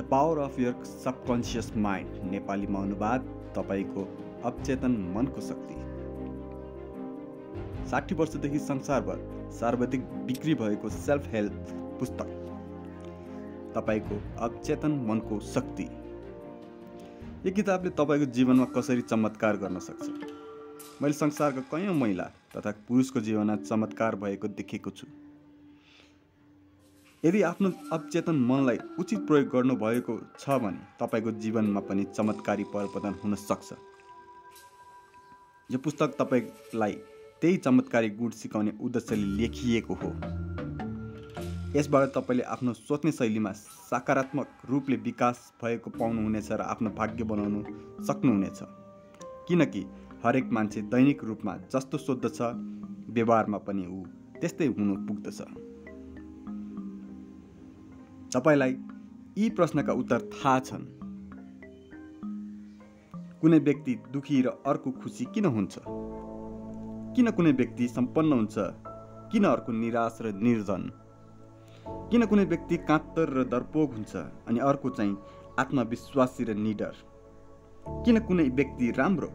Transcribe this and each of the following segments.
The power of your subconscious mind नेपालीमा अनुवाद तपाईँको अवचेतन मनको शक्ति साठी वर्षदेखि संसारभर सर्वाधिक बिक्री भएको सेल्फ हेल्प पुस्तक तपाईँको अवचेतन मनको शक्ति यो किताबले तपाईँको जीवनमा कसरी चमत्कार गर्न सक्छ मैले संसारका कैयौँ महिला तथा पुरुषको जीवनमा चमत्कार भएको देखेको छु यदि आफ्नो अवचेतन मनलाई उचित प्रयोग गर्नुभएको छ भने तपाईँको जीवनमा पनि चमत्कारी परिवर्तन हुन सक्छ। यो पुस्तक तपाईँलाई त्यही चमत्कारी गुण सिकाउने उद्देश्यले लेखिएको हो। यसबाट तपाईँले आफ्नो सोच्ने शैलीमा सकारात्मक रूपले विकास भएको पाउनुहुनेछ र आफ्नो भाग्य बनाउनु सक्नुहुनेछ। किनकि हरेक मान्छे दैनिक रूपमा जस्तो सोध्दछ व्यवहारमा पनि ऊ त्यस्तै हुनु पुग्दछ। तपाईँलाई यी प्रश्नका उत्तर थाहा छन्। कुनै व्यक्ति दुखी र अर्को खुसी किन हुन्छ? किन कुनै व्यक्ति सम्पन्न हुन्छ? किन अर्को निराश र निर्धन किन कुनै व्यक्ति कात्तर र दर्पोग हुन्छ अनि अर्को चाहिँ आत्मविश्वासी र निडर? किन कुनै व्यक्ति राम्रो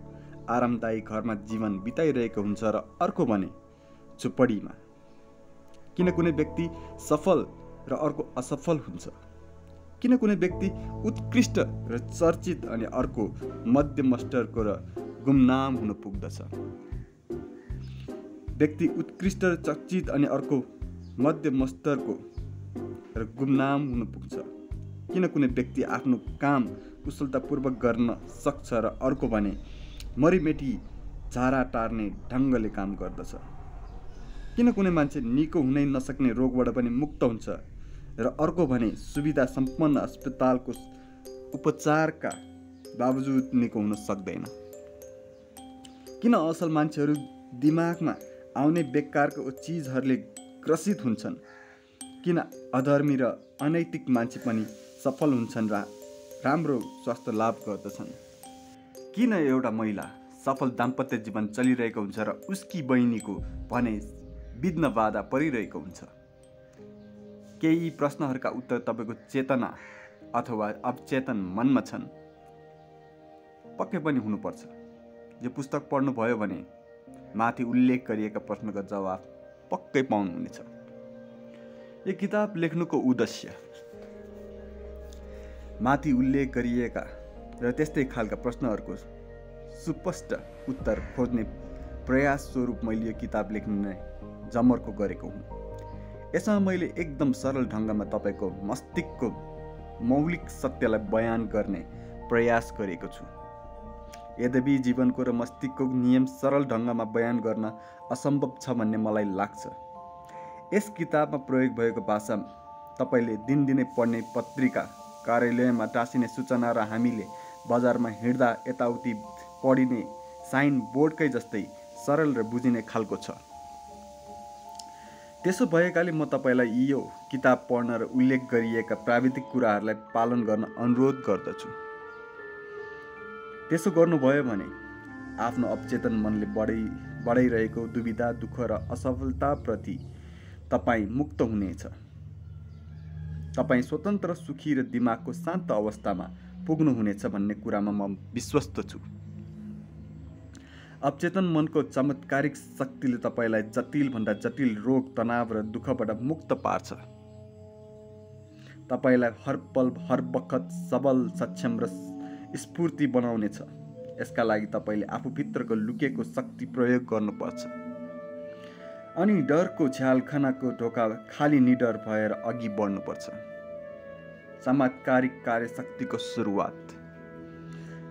आरामदायी घरमा जीवन बिताइरहेको हुन्छ र अर्को भने झुप्पडीमा किन कुनै व्यक्ति सफल र अर्को असफल हुन्छ। किन कुनै व्यक्ति उत्कृष्ट र चर्चित अनि अर्को मध्यमस्टरको र गुमनाम हुन पुग्दछ? व्यक्ति उत्कृष्ट र चर्चित अनि अर्को मध्यमस्तरको र गुमनाम हुन पुग्छ। किन कुनै व्यक्ति आफ्नो काम कुशलतापूर्वक गर्न सक्छ र अर्को भने मरिमेटी झारा टार्ने ढङ्गले काम गर्दछ। किन कुनै मान्छे निको हुनै नसक्ने रोगबाट पनि मुक्त हुन्छ? र अर्को भने सुविधा सम्पन्न अस्पतालको उपचारका बावजुद निको हुन सक्दैन। किन असल मान्छेहरू दिमागमा आउने बेकारको चिजहरूले ग्रसित हुन्छन्? किन अधर्मी र अनैतिक मान्छे पनि सफल हुन्छन् र राम्रो स्वास्थ्य लाभ गर्दछन्? किन एउटा महिला सफल दाम्पत्य जीवन चलिरहेको हुन्छ र उसकी बहिनीको भने बित्न बाधा परिरहेको हुन्छ? केही प्रश्नहरूका उत्तर तपाईँको चेतना अथवा अवचेतन मनमा छन्। पक्कै पनि हुनुपर्छ। यो पुस्तक पढ्नुभयो भने माथि उल्लेख गरिएका प्रश्नको जवाब पक्कै पाउनुहुनेछ। यो किताब लेख्नुको उद्देश्य। माथि उल्लेख गरिएका र त्यस्तै खालका प्रश्नहरूको सुस्पष्ट उत्तर खोज्ने प्रयास स्वरूप मैले यो किताब लेख्ने जमर्को गरेको हुँ। यसमा मैले एकदम सरल ढङ्गमा तपाईँको मस्तिष्कको मौलिक सत्यलाई बयान गर्ने प्रयास गरेको छु। यद्यपि जीवनको र मस्तिष्कको नियम सरल ढङ्गमा बयान गर्न असम्भव छ भन्ने मलाई लाग्छ। यस किताबमा प्रयोग भएको भाषा तपाईँले दिनदिनै पढ्ने पत्रिका कार्यालयमा टाँसिने सूचना र हामीले बजारमा हिँड्दा यताउति पढिने साइन बोर्डकै जस्तै सरल र बुझिने खालको छ। त्यसो भएकाले म तपाईँलाई यो किताब पढ्न र उल्लेख गरिएका प्राविधिक कुराहरूलाई पालन गर्न अनुरोध गर्दछु। त्यसो गर्नुभयो भने आफ्नो अवचेतन मनले बढाइ बढाइरहेको दुविधा दुःख र असफलताप्रति तपाईँ मुक्त हुनेछ। तपाईँ स्वतन्त्र सुखी र दिमागको शान्त अवस्थामा पुग्नुहुनेछ भन्ने कुरामा म विश्वस्त छु। अवचेतन मनको चमत्कारिक शक्तिले तपाईँलाई जटिलभन्दा जटिल रोग तनाव र दुःखबाट मुक्त पार्छ। तपाईँलाई हर पल हर बखत सबल सक्षम र स्फूर्ति बनाउनेछ। यसका लागि तपाईँले आफूभित्रको लुकेको शक्ति प्रयोग गर्नुपर्छ। अनि डरको झ्यालखानाको ढोका खाली निडर भएर अघि बढ्नुपर्छ। चमत्कारिक कार्यशक्तिको सुरुवात।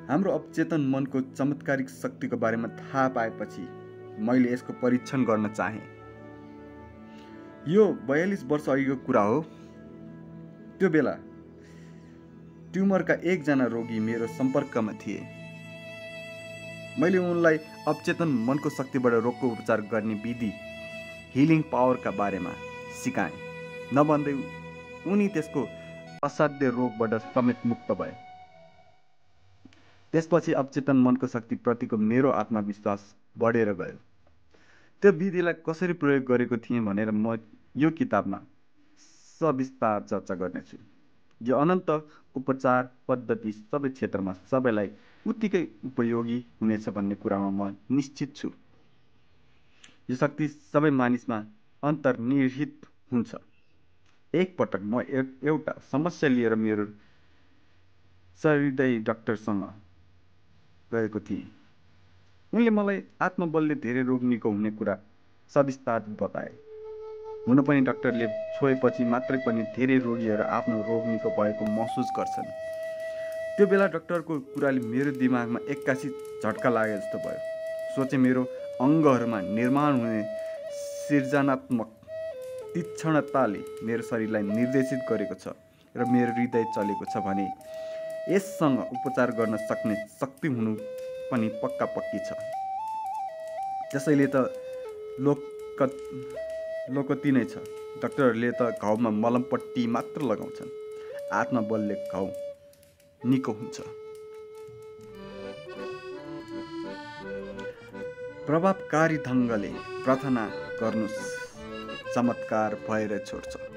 हाम्रो अवचेतन मनको चमत्कारिक शक्तिको बारेमा थाहा पाएपछि मैले यसको परीक्षण गर्न चाहेँ। यो बयालिस वर्ष अघिको कुरा हो। त्यो बेला ट्युमरका एकजना रोगी मेरो सम्पर्कमा थिए। मैले उनलाई अवचेतन मनको शक्तिबाट रोगको उपचार गर्ने विधि हिलिङ पावरका बारेमा सिकाएँ। नभन्दै उनी त्यसको असाध्य रोगबाट समेत मुक्त भए। त्यसपछि अवचेतन मनको शक्तिप्रतिको मेरो आत्मविश्वास बढेर गयो। त्यो विधिलाई कसरी प्रयोग गरेको थिएँ भनेर म यो किताबमा सविस्तार चर्चा गर्नेछु। यो अनन्त उपचार पद्धति सबै क्षेत्रमा सबैलाई उत्तिकै उपयोगी हुनेछ भन्ने कुरामा म निश्चित छु। यो शक्ति सबै मानिसमा अन्तर्निहित हुन्छ। एकपटक म एउटा समस्या लिएर मेरो सहृदय डाक्टरसँग गएको थिएँ। उनले मलाई आत्मबलले धेरै रोग निको हुने कुरा सविस्तार बताए। हुन पनि डाक्टरले छोएपछि मात्रै पनि धेरै रोगीहरू आफ्नो रोग निको भएको महसुस गर्छन्। त्यो बेला डाक्टरको कुराले मेरो दिमागमा एक्कासी झट्का लागे जस्तो भयो। सोचे मेरो अङ्गहरूमा निर्माण हुने सृजनात्मक तीक्षणताले मेरो शरीरलाई निर्देशित गरेको छ र मेरो हृदय चलेको छ भने यससँग उपचार गर्न सक्ने शक्ति हुनु पनि पक्का पक्की छ। त्यसैले त लोक लोकति नै छ। डक्टरहरूले त घाउमा मलमपट्टि मात्र लगाउँछन्। आत्मबलले घाउ निको हुन्छ। प्रभावकारी ढङ्गले प्रार्थना गर्नुहोस् चमत्कार भएर छोड्छ।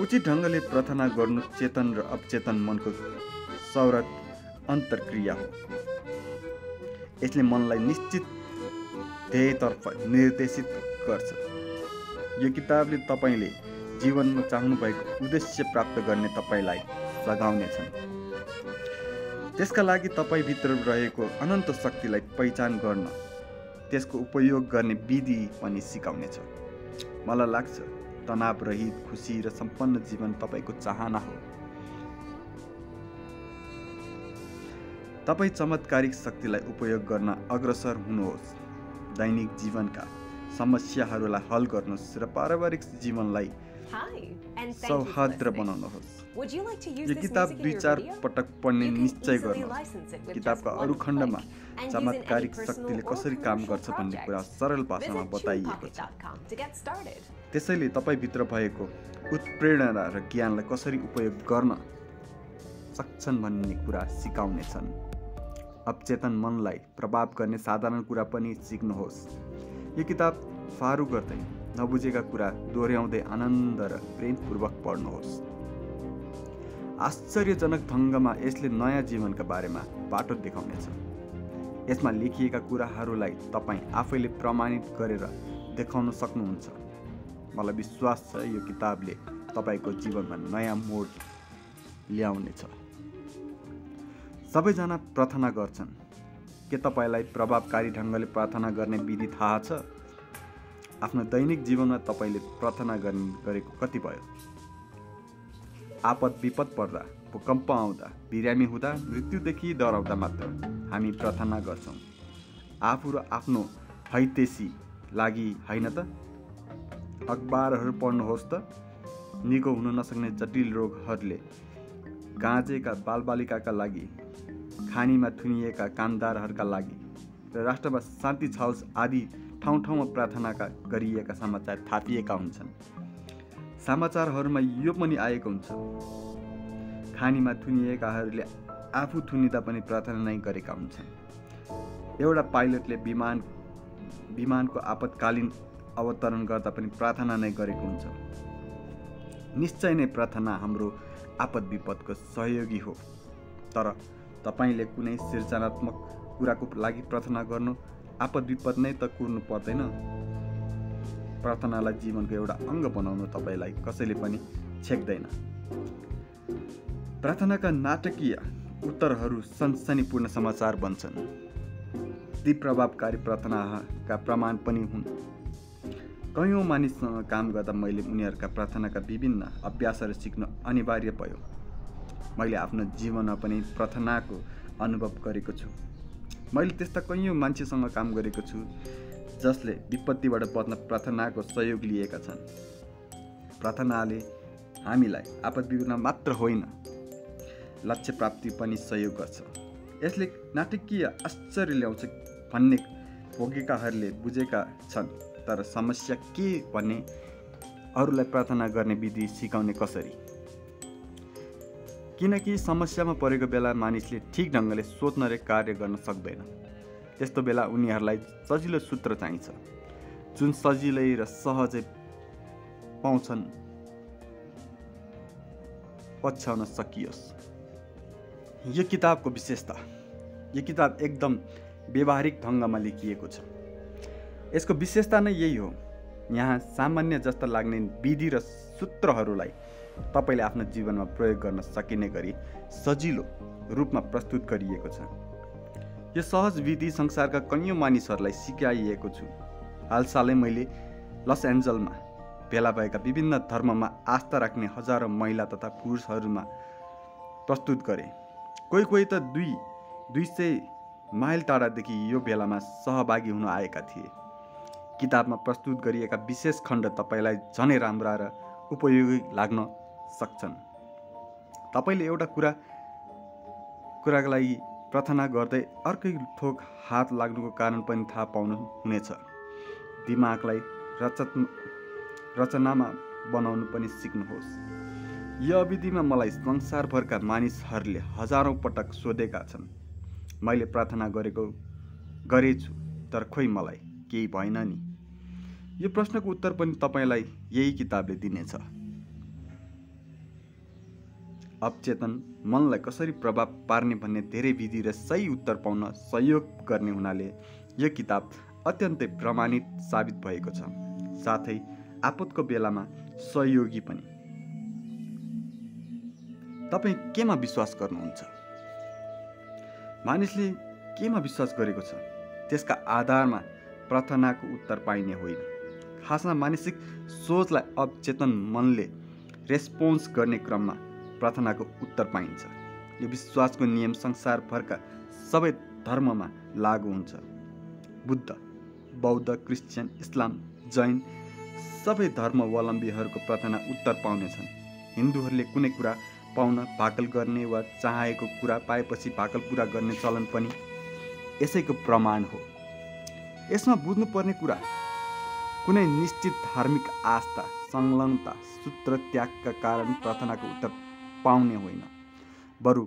उचित ढङ्गले प्रार्थना गर्नु चेतन र अवचेतन मनको सौरत अन्तर्क्रिया हो। यसले मनलाई निश्चित ध्येयतर्फ निर्देशित गर्छ। यो किताबले तपाईँले जीवनमा चाहनुभएको उद्देश्य प्राप्त गर्ने तपाईँलाई सघाउनेछन् त्यसका लागि तपाईँभित्र रहेको अनन्त शक्तिलाई पहिचान गर्न त्यसको उपयोग गर्ने विधि पनि सिकाउनेछ। मलाई लाग्छ तनाव रहित खुसी र सम्पन्न जीवन तपाईँको चाहना हो। तपाईँ चमत्कारिक शक्तिलाई उपयोग गर्न अग्रसर हुनुहोस्। दैनिक जीवनका समस्याहरूलाई हल गर्नुहोस् र पारिवारिक जीवनलाई सौहार्द्र बनाउनुहोस् यो किताब दुई चार पटक पढ्ने निश्चय गर्नुहोस् किताबका अरू खण्डमा चमत्कारिक शक्तिले कसरी काम गर्छ भन्ने कुरा सरल भाषामा बताइएको छ त्यसैले तपाईँभित्र भएको उत्प्रेरणा र ज्ञानलाई कसरी उपयोग गर्न सक्छन् भन्ने कुरा सिकाउनेछन् अवचेतन मनलाई प्रभाव गर्ने साधारण कुरा पनि सिक्नुहोस् यो किताब फारू गर्दै नबुझेका कुरा दोहोऱ्याउँदै आनन्द र प्रेमपूर्वक पढ्नुहोस्। आश्चर्यजनक ढङ्गमा यसले नयाँ जीवनका बारेमा बाटो देखाउनेछ। यसमा लेखिएका कुराहरूलाई तपाईँ आफैले प्रमाणित गरेर देखाउन सक्नुहुन्छ। मलाई विश्वास छ यो किताबले तपाईँको जीवनमा नयाँ मोड ल्याउनेछ। सबैजना प्रार्थना गर्छन्। के तपाईँलाई प्रभावकारी ढङ्गले प्रार्थना गर्ने विधि थाहा छ? आफ्नो दैनिक जीवनमा तपाईँले प्रार्थना गर्ने गरेको कति भयो? आपद विपद पर्दा भूकम्प आउँदा बिरामी हुँदा मृत्युदेखि डराउँदा मात्र हामी प्रार्थना गर्छौँ। आफू र आफ्नो हैतेसी लागि होइन त? अखबारहरू पढ्नुहोस् त। निको हुन नसक्ने जटिल रोगहरूले गाँजेका बालबालिकाका लागि खानीमा थुनिएका कामदारहरूका लागि र राष्ट्रमा शान्ति छाओस् आदि ठाउँ ठाउँमा प्रार्थनाका गरिएका समाचार थापिएका हुन्छन्। समाचारहरूमा यो पनि आएको हुन्छ। खानीमा थुनिएकाहरूले आफू थुनिँदा पनि प्रार्थना नै गरेका हुन्छन्। एउटा पाइलटले विमान विमानको आपतकालीन अवतरण गर्दा पनि प्रार्थना नै गरेको हुन्छ। निश्चय नै प्रार्थना हाम्रो आपद विपदको सहयोगी हो। तर तपाईँले कुनै सृजनात्मक कुराको लागि प्रार्थना गर्नु आपद विपद नै त कुर्नु पर्दैन। प्रार्थनालाई जीवनको एउटा अङ्ग बनाउनु तपाईँलाई कसैले पनि छेक्दैन। प्रार्थनाका नाटकीय उत्तरहरू सनसनीपूर्ण समाचार बन्छन्। ती प्रभावकारी प्रार्थनाका प्रमाण पनि हुन्। कयौँ मानिससँग काम गर्दा मैले उनीहरूका प्रार्थनाका विभिन्न अभ्यासहरू सिक्नु अनिवार्य भयो। मैले आफ्नो जीवनमा पनि प्रार्थनाको अनुभव गरेको छु। मैले त्यस्ता कैयौँ मान्छेसँग काम गरेको छु जसले विपत्तिबाट बच्न प्रार्थनाको सहयोग लिएका छन्। प्रार्थनाले हामीलाई आपद विवरण मात्र होइन लक्ष्य प्राप्ति पनि सहयोग गर्छ। यसले नाटकीय आश्चर्य ल्याउँछ भन्ने भोगेकाहरूले बुझेका छन् तर समस्या के भन्ने अरूलाई प्रार्थना गर्ने विधि सिकाउने कसरी? किनकि समस्यामा परेको बेला मानिसले ठिक ढङ्गले सोच्न र कार्य गर्न सक्दैन। त्यस्तो बेला उनीहरूलाई सजिलो सूत्र चाहिन्छ। जुन सजिलै र सहजै पाउँछन् पछ्याउन सकियोस्। यो किताबको विशेषता यो किताब एकदम व्यवहारिक ढङ्गमा लेखिएको छ। यसको विशेषता नै यही हो। यहाँ सामान्य जस्तो लाग्ने विधि र सूत्रहरूलाई तपाईँले आफ्नो जीवनमा प्रयोग गर्न सकिने गरी सजिलो रूपमा प्रस्तुत गरिएको छ। यो सहज विधि संसारका कैयौँ मानिसहरूलाई सिकाइएको छु। हालसालै मैले लस एन्जलमा भेला भएका विभिन्न धर्ममा आस्था राख्ने हजारौँ महिला तथा पुरुषहरूमा प्रस्तुत गरे। कोही कोही त दुई दुई सय माइल टाढादेखि यो भेलामा सहभागी हुन आएका थिए। किताबमा प्रस्तुत गरिएका विशेष खण्ड तपाईँलाई झनै राम्रा र उपयोगी लाग्न सक्छन्। तपाईँले एउटा कुरा कुराको लागि प्रार्थना गर्दै अर्कै थोक हात लाग्नुको कारण पनि थाहा पाउनु हुनेछ दिमागलाई रचनात्मक रचनामा बनाउनु पनि सिक्नुहोस्। यो अवधिमा मलाई संसारभरका मानिसहरूले हजारौँ पटक सोधेका छन्। मैले प्रार्थना गरेको गरेछु तर खोइ मलाई केही भएन नि। यो प्रश्नको उत्तर पनि तपाईँलाई यही किताबले दिनेछ। अवचेतन मनलाई कसरी प्रभाव पार्ने भन्ने धेरै विधि र सही उत्तर पाउन सहयोग गर्ने हुनाले यो किताब अत्यन्तै प्रमाणित साबित भएको छ। साथै आपतको बेलामा सहयोगी पनि। तपाईँ केमा विश्वास गर्नुहुन्छ? मानिसले केमा विश्वास गरेको छ? त्यसका आधारमा प्रार्थनाको उत्तर पाइने होइन। खासमा मानसिक सोचलाई अवचेतन मनले रेस्पोन्स गर्ने क्रममा प्रार्थनाको उत्तर पाइन्छ। यो विश्वासको नियम संसारभरका सबै धर्ममा लागु हुन्छ। बुद्ध बौद्ध क्रिस्चियन इस्लाम जैन सबै धर्मावलम्बीहरूको प्रार्थना उत्तर पाउनेछन्। हिन्दूहरूले कुनै कुरा पाउन भाकल गर्ने वा चाहेको कुरा पाएपछि भाकल पुरा गर्ने चलन पनि यसैको प्रमाण हो। यसमा बुझ्नुपर्ने कुरा कुनै निश्चित धार्मिक आस्था संलग्नता सूत्र त्यागका कारण प्रार्थनाको उत्तर पाउने होइन। बरु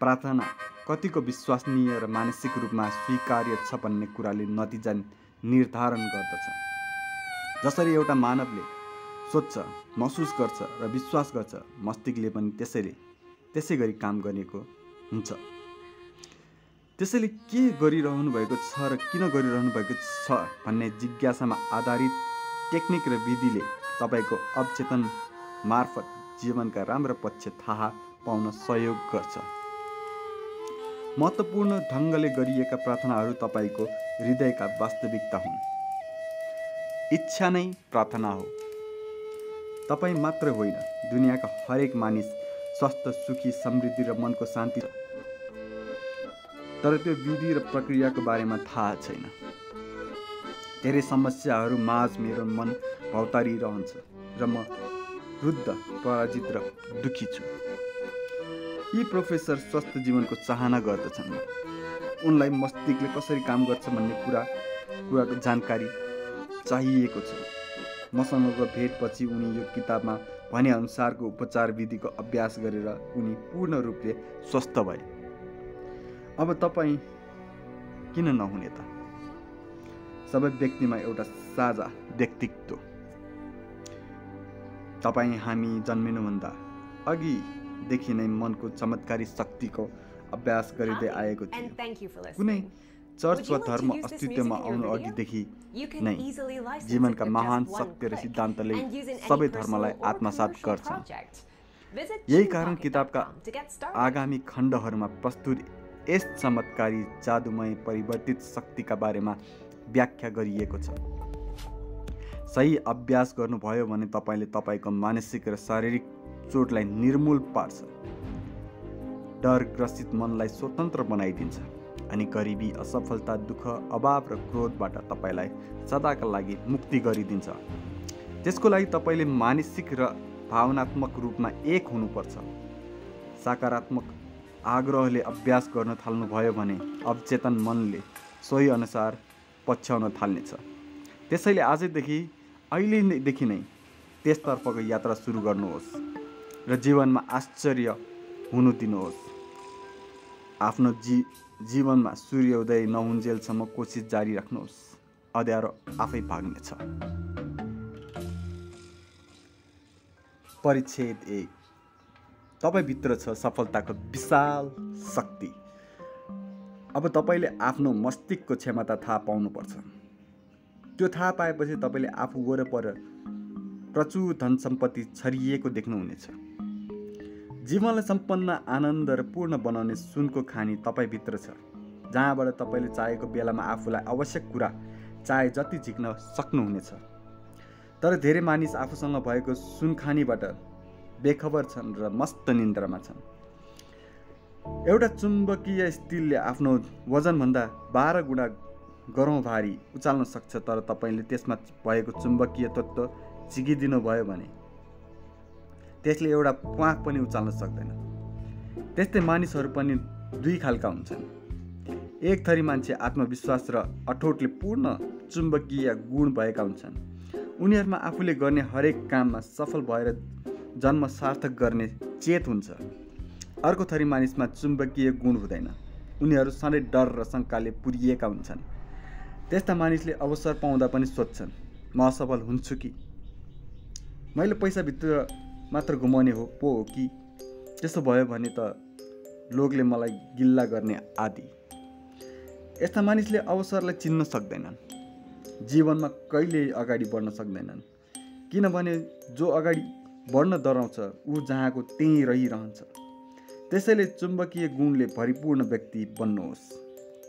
प्रार्थना कतिको विश्वसनीय र मानसिक रूपमा स्वीकार्य छ भन्ने कुराले नतिजा निर्धारण गर्दछ। जसरी एउटा मानवले सोध्छ महसुस गर्छ र विश्वास गर्छ मस्तिष्कले पनि त्यसैले त्यसै गरी काम गरेको हुन्छ। त्यसैले के गरिरहनु भएको छ र किन गरिरहनु भएको छ भन्ने जिज्ञासामा आधारित टेक्निक र विधिले तपाईँको अवचेतन मार्फत जीवनका राम्रो पक्ष थाहा पाउन सहयोग गर्छ। महत्त्वपूर्ण ढङ्गले गरिएका प्रार्थनाहरू तपाईँको हृदयका वास्तविकता हुन्। इच्छा नै प्रार्थना हो। तपाईँ मात्र होइन दुनियाँका हरेक मानिस स्वस्थ सुखी समृद्धि र मनको शान्ति तर त्यो विधि र प्रक्रियाको बारेमा थाहा छैन। धेरै समस्याहरू माझ मेरो मन भौतारिरहन्छ र म वृद्ध पराजित र दुखी छु। यी प्रोफेसर स्वस्थ जीवनको चाहना गर्दछन्। उनलाई मस्तिष्कले कसरी काम गर्छ भन्ने कुरा कुराको जानकारी चाहिएको छ। मसँगको भेटपछि उनी यो किताबमा भनेअनुसारको उपचार विधिको अभ्यास गरेर उनी पूर्ण रूपले स्वस्थ भए। अब तपाईँ किन नहुने त? सबै व्यक्तिमा एउटा साझा व्यक्तित्व। तपाईँ हामी जन्मिनुभन्दा अघिदेखि नै मनको चमत्कारी शक्तिको अभ्यास गरिँदै आएको थियो। कुनै चर्च वा धर्म अस्तित्वमा आउनु अघिदेखि नै जीवनका महान सत्य र सिद्धान्तले सबै धर्मलाई आत्मसात गर्छन् यही कारण किताबका आगामी खण्डहरूमा प्रस्तुत यस चमत्कारी जादुमय परिवर्तित शक्तिका बारेमा व्याख्या गरिएको छ। सही अभ्यास गर्नुभयो भने तपाईँले तपाईँको मानसिक र शारीरिक चोटलाई निर्मूल पार्छ। डरग्रसित मनलाई स्वतन्त्र बनाइदिन्छ अनि गरिबी असफलता दुःख अभाव र क्रोधबाट तपाईँलाई सदाका लागि मुक्ति गरिदिन्छ। त्यसको लागि तपाईँले मानसिक र भावनात्मक रूपमा एक हुनुपर्छ। सकारात्मक आग्रहले अभ्यास गर्न थाल्नुभयो भने अवचेतन मनले सोही अनुसार पछ्याउन थाल्नेछ। त्यसैले आजैदेखि अहिलेदेखि नै त्यसतर्फको यात्रा सुरु गर्नुहोस् र जीवनमा आश्चर्य हुनु दिनुहोस्। आफ्नो जी जीवनमा सूर्योदय नहुन्जेलसम्म कोसिस जारी राख्नुहोस्। अँध्यारो आफै भाग्नेछ। परिच्छेद एक। तपाईँभित्र छ सफलताको विशाल शक्ति। अब तपाईँले आफ्नो मस्तिष्कको क्षमता थाहा पाउनुपर्छ। त्यो थाहा पाएपछि तपाईँले आफू वरपर प्रचुर धन सम्पत्ति छरिएको देख्नुहुनेछ। जीवनलाई सम्पन्न आनन्द र पूर्ण बनाउने सुनको खानी तपाईँभित्र छ। जहाँबाट तपाईँले चाहेको बेलामा आफूलाई आवश्यक कुरा चाहे जति झिक्न सक्नुहुनेछ। तर धेरै मानिस आफूसँग भएको सुनखानीबाट बेखबर छन् र मस्त निन्द्रामा छन्। एउटा चुम्बकीय स्टिलले आफ्नो वजनभन्दा बाह्र गुणा गरौँ भारी उचाल्न सक्छ तर तपाईँले त्यसमा भएको चुम्बकीय तत्त्व झिकिदिनु भयो भने त्यसले एउटा प्वाख पनि उचाल्न सक्दैन। त्यस्तै मानिसहरू पनि दुई खालका हुन्छन्। एक थरी मान्छे आत्मविश्वास र अठोटले पूर्ण चुम्बकीय गुण भएका हुन्छन्। उनीहरूमा आफूले गर्ने हरेक काममा सफल भएर जन्म सार्थक गर्ने चेत हुन्छ। अर्को थरी मानिसमा चुम्बकीय गुण हुँदैन। उनीहरू सधैँ डर र शङ्काले पुरिएका हुन्छन्। त्यस्ता मानिसले अवसर पाउँदा पनि सोध्छन् म असफल हुन्छु कि? मैले पैसाभित्र मात्र घुमाउने हो पो हो कि? त्यसो भयो भने त लोकले मलाई गिल्ला गर्ने आदि यस्ता मानिसले अवसरलाई चिन्न सक्दैनन्। जीवनमा कहिले अगाडि बढ्न सक्दैनन्। किनभने जो अगाडि बढ्न डराउँछ ऊ जहाँको त्यहीँ रहिरहन्छ। त्यसैले चुम्बकीय गुणले भरिपूर्ण व्यक्ति बन्नुहोस्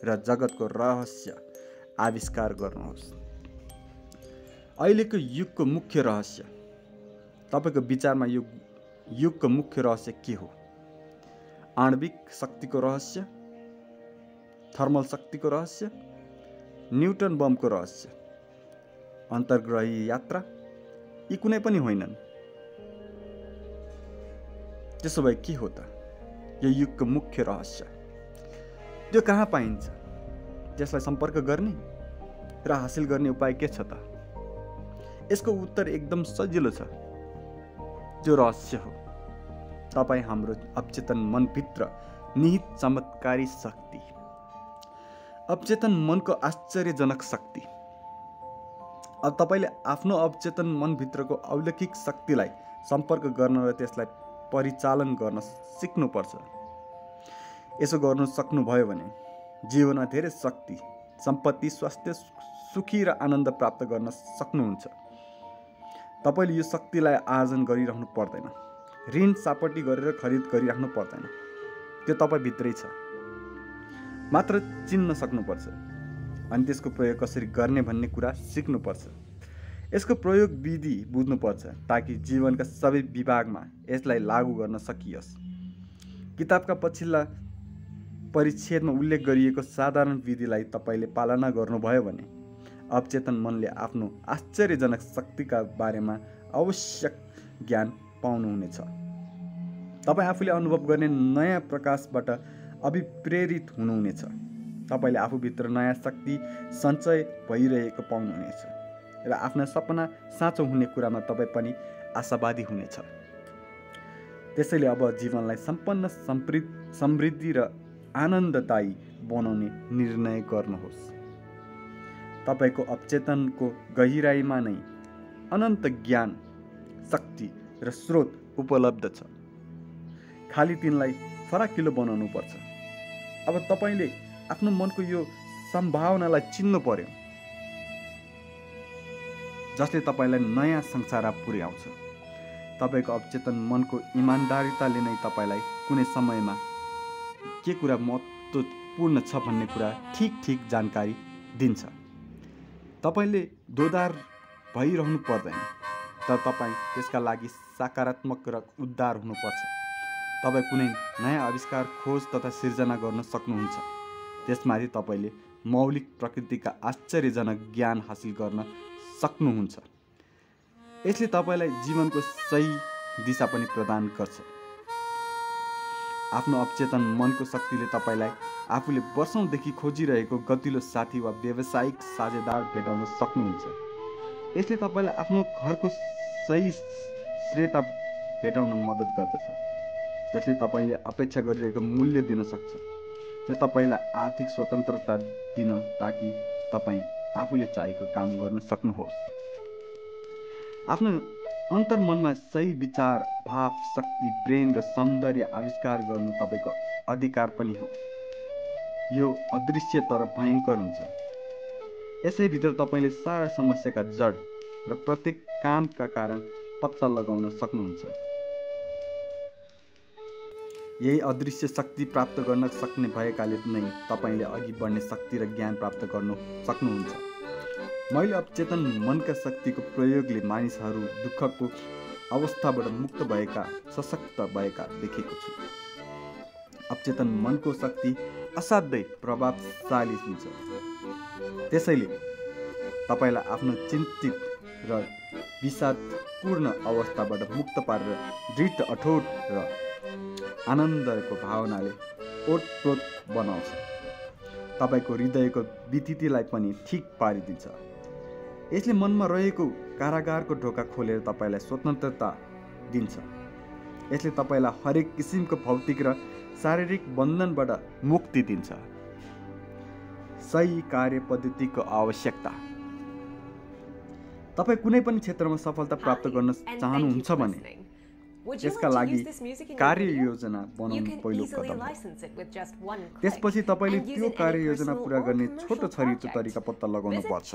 र जगतको रहस्य आविष्कार गर्नुहोस्। अहिलेको युगको मुख्य रहस्य तपाईँको विचारमा यो युगको मुख्य रहस्य के हो? आणविक शक्तिको रहस्य थर्मल शक्तिको रहस्य न्युटन बमको रहस्य अन्तर्ग्रही यात्रा यी कुनै पनि होइनन्। त्यसो भए के हो त? यो युगको मुख्य रहस्य। त्यो कहाँ पाइन्छ? त्यसलाई सम्पर्क गर्ने र हासिल गर्ने उपाय के छ त? यसको उत्तर एकदम सजिलो छ त्यो रहस्य हो। तपाईँ हाम्रो अवचेतन मनभित्र निहित चमत्कारी शक्ति अवचेतन मनको आश्चर्यजनक शक्ति। अब तपाईँले आफ्नो अवचेतन मनभित्रको औलौकिक शक्तिलाई सम्पर्क गर्न र त्यसलाई परिचालन गर्न सिक्नुपर्छ। यसो गर्नु सक्नुभयो भने जीवनमा धेरै शक्ति सम्पत्ति स्वास्थ्य सुखी र आनन्द प्राप्त गर्न सक्नुहुन्छ। तपाईँले यो शक्तिलाई आर्जन गरिरहनु पर्दैन। ऋण सापट्टि गरेर खरिद गरिराख्नु पर्दैन। त्यो तपाईँभित्रै छ। मात्र चिन्न सक्नुपर्छ। अनि त्यसको प्रयोग कसरी गर्ने भन्ने कुरा सिक्नुपर्छ। यसको प्रयोग विधि बुझ्नुपर्छ ताकि जीवनका सबै विभागमा यसलाई लागू गर्न सकियोस्। किताबका पछिल्ला परिच्छेदमा उल्लेख गरिएको साधारण विधिलाई तपाईँले पालना गर्नुभयो भने अवचेतन मनले आफ्नो आश्चर्यजनक शक्तिका बारेमा आवश्यक ज्ञान पाउनुहुनेछ। तपाईँ आफूले अनुभव गर्ने नयाँ प्रकाशबाट अभिप्रेरित हुनुहुनेछ। तपाईँले आफूभित्र नयाँ शक्ति सञ्चय भइरहेको पाउनुहुनेछ र आफ्ना सपना साँचो हुने कुरामा तपाईँ पनि आशावादी हुनेछ। त्यसैले अब जीवनलाई सम्पन्न समृद्ध समृद्धि र आनन्ददायी बनाउने निर्णय गर्नुहोस्। तपाईँको अवचेतनको गहिराईमा नै अनन्त ज्ञान शक्ति र स्रोत उपलब्ध छ। खालि तिनलाई फराकिलो बनाउनु पर्छ अब तपाईँले आफ्नो मनको यो सम्भावनालाई चिन्नु पर्यो। जसले तपाईँलाई नयाँ संसार पुर्याउँछ। तपाईँको अवचेतन मनको इमान्दारिताले नै तपाईँलाई कुनै समयमा के कुरा महत्त्वपूर्ण छ भन्ने कुरा ठिक ठिक जानकारी दिन्छ। तपाईँले दोधार भइरहनु पर्दैन तर तपाईँ त्यसका लागि सकारात्मक र उद्धार हुनुपर्छ। तपाईँ कुनै नयाँ आविष्कार खोज तथा सिर्जना गर्न सक्नुहुन्छ। त्यसमाथि तपाईँले मौलिक प्रकृतिका आश्चर्यजनक ज्ञान हासिल गर्न सक्नुहुन्छ। यसले तपाईँलाई जीवनको सही दिशा पनि प्रदान गर्छ। आफ्नो अवचेतन मनको शक्तिले तपाईँलाई आफूले वर्षौँदेखि खोजिरहेको गतिलो साथी वा व्यावसायिक साझेदार भेटाउन सक्नुहुन्छ। यसले तपाईँलाई आफ्नो घरको सही श्रेयता भेटाउन मद्दत गर्दछ जसले तपाईँले अपेक्षा गरिरहेको मूल्य दिन सक्छ र तपाईँलाई आर्थिक स्वतन्त्रता दिन ताकि तपाईँ आफूले चाहेको काम गर्न सक्नुहोस्। आफ्नो अन्तर्मनमा सही विचार भाव शक्ति ब्रेन र सौन्दर्य आविष्कार गर्नु तपाईँको अधिकार पनि हो। यो अदृश्य तर भयङ्कर हुन्छ। यसैभित्र तपाईँले सारा समस्याका जड र प्रत्येक कामका कारण पत्ता लगाउन सक्नुहुन्छ। यही अदृश्य शक्ति प्राप्त गर्न सक्ने भएकाले नै तपाईँले अघि बढ्ने शक्ति र ज्ञान प्राप्त गर्नु सक्नुहुन्छ। मैले अचेतन मनका शक्तिको प्रयोगले मानिसहरू दुःखको अवस्थाबाट मुक्त भएका सशक्त भएका देखेको छु। अचेतन मनको शक्ति असाध्यै प्रभावशाली हुन्छ। त्यसैले तपाईँलाई आफ्नो चिन्तित र विषादपूर्ण अवस्थाबाट मुक्त पारेर दृढ अठोट र आनन्दको भावनाले ओतप्रोत बनाउँछ। तपाईँको हृदयको वितिथिलाई पनि ठिक पारिदिन्छ। यसले मनमा रहेको कारागारको ढोका खोलेर तपाईँलाई स्वतन्त्रता दिन्छ। यसले तपाईँलाई हरेक किसिमको भौतिक र शारीरिक बन्धनबाट मुक्ति दिन्छ। सही कार्य पद्धतिको आवश्यकता। तपाईँ कुनै पनि क्षेत्रमा सफलता प्राप्त गर्न चाहनुहुन्छ भने यसका लागि कार्ययोजना बनाउनु पहिलो कदम त्यसपछि तपाईँले त्यो कार्ययोजना पुरा गर्ने छोटो छरितो तरिका पत्ता लगाउनु पर्छ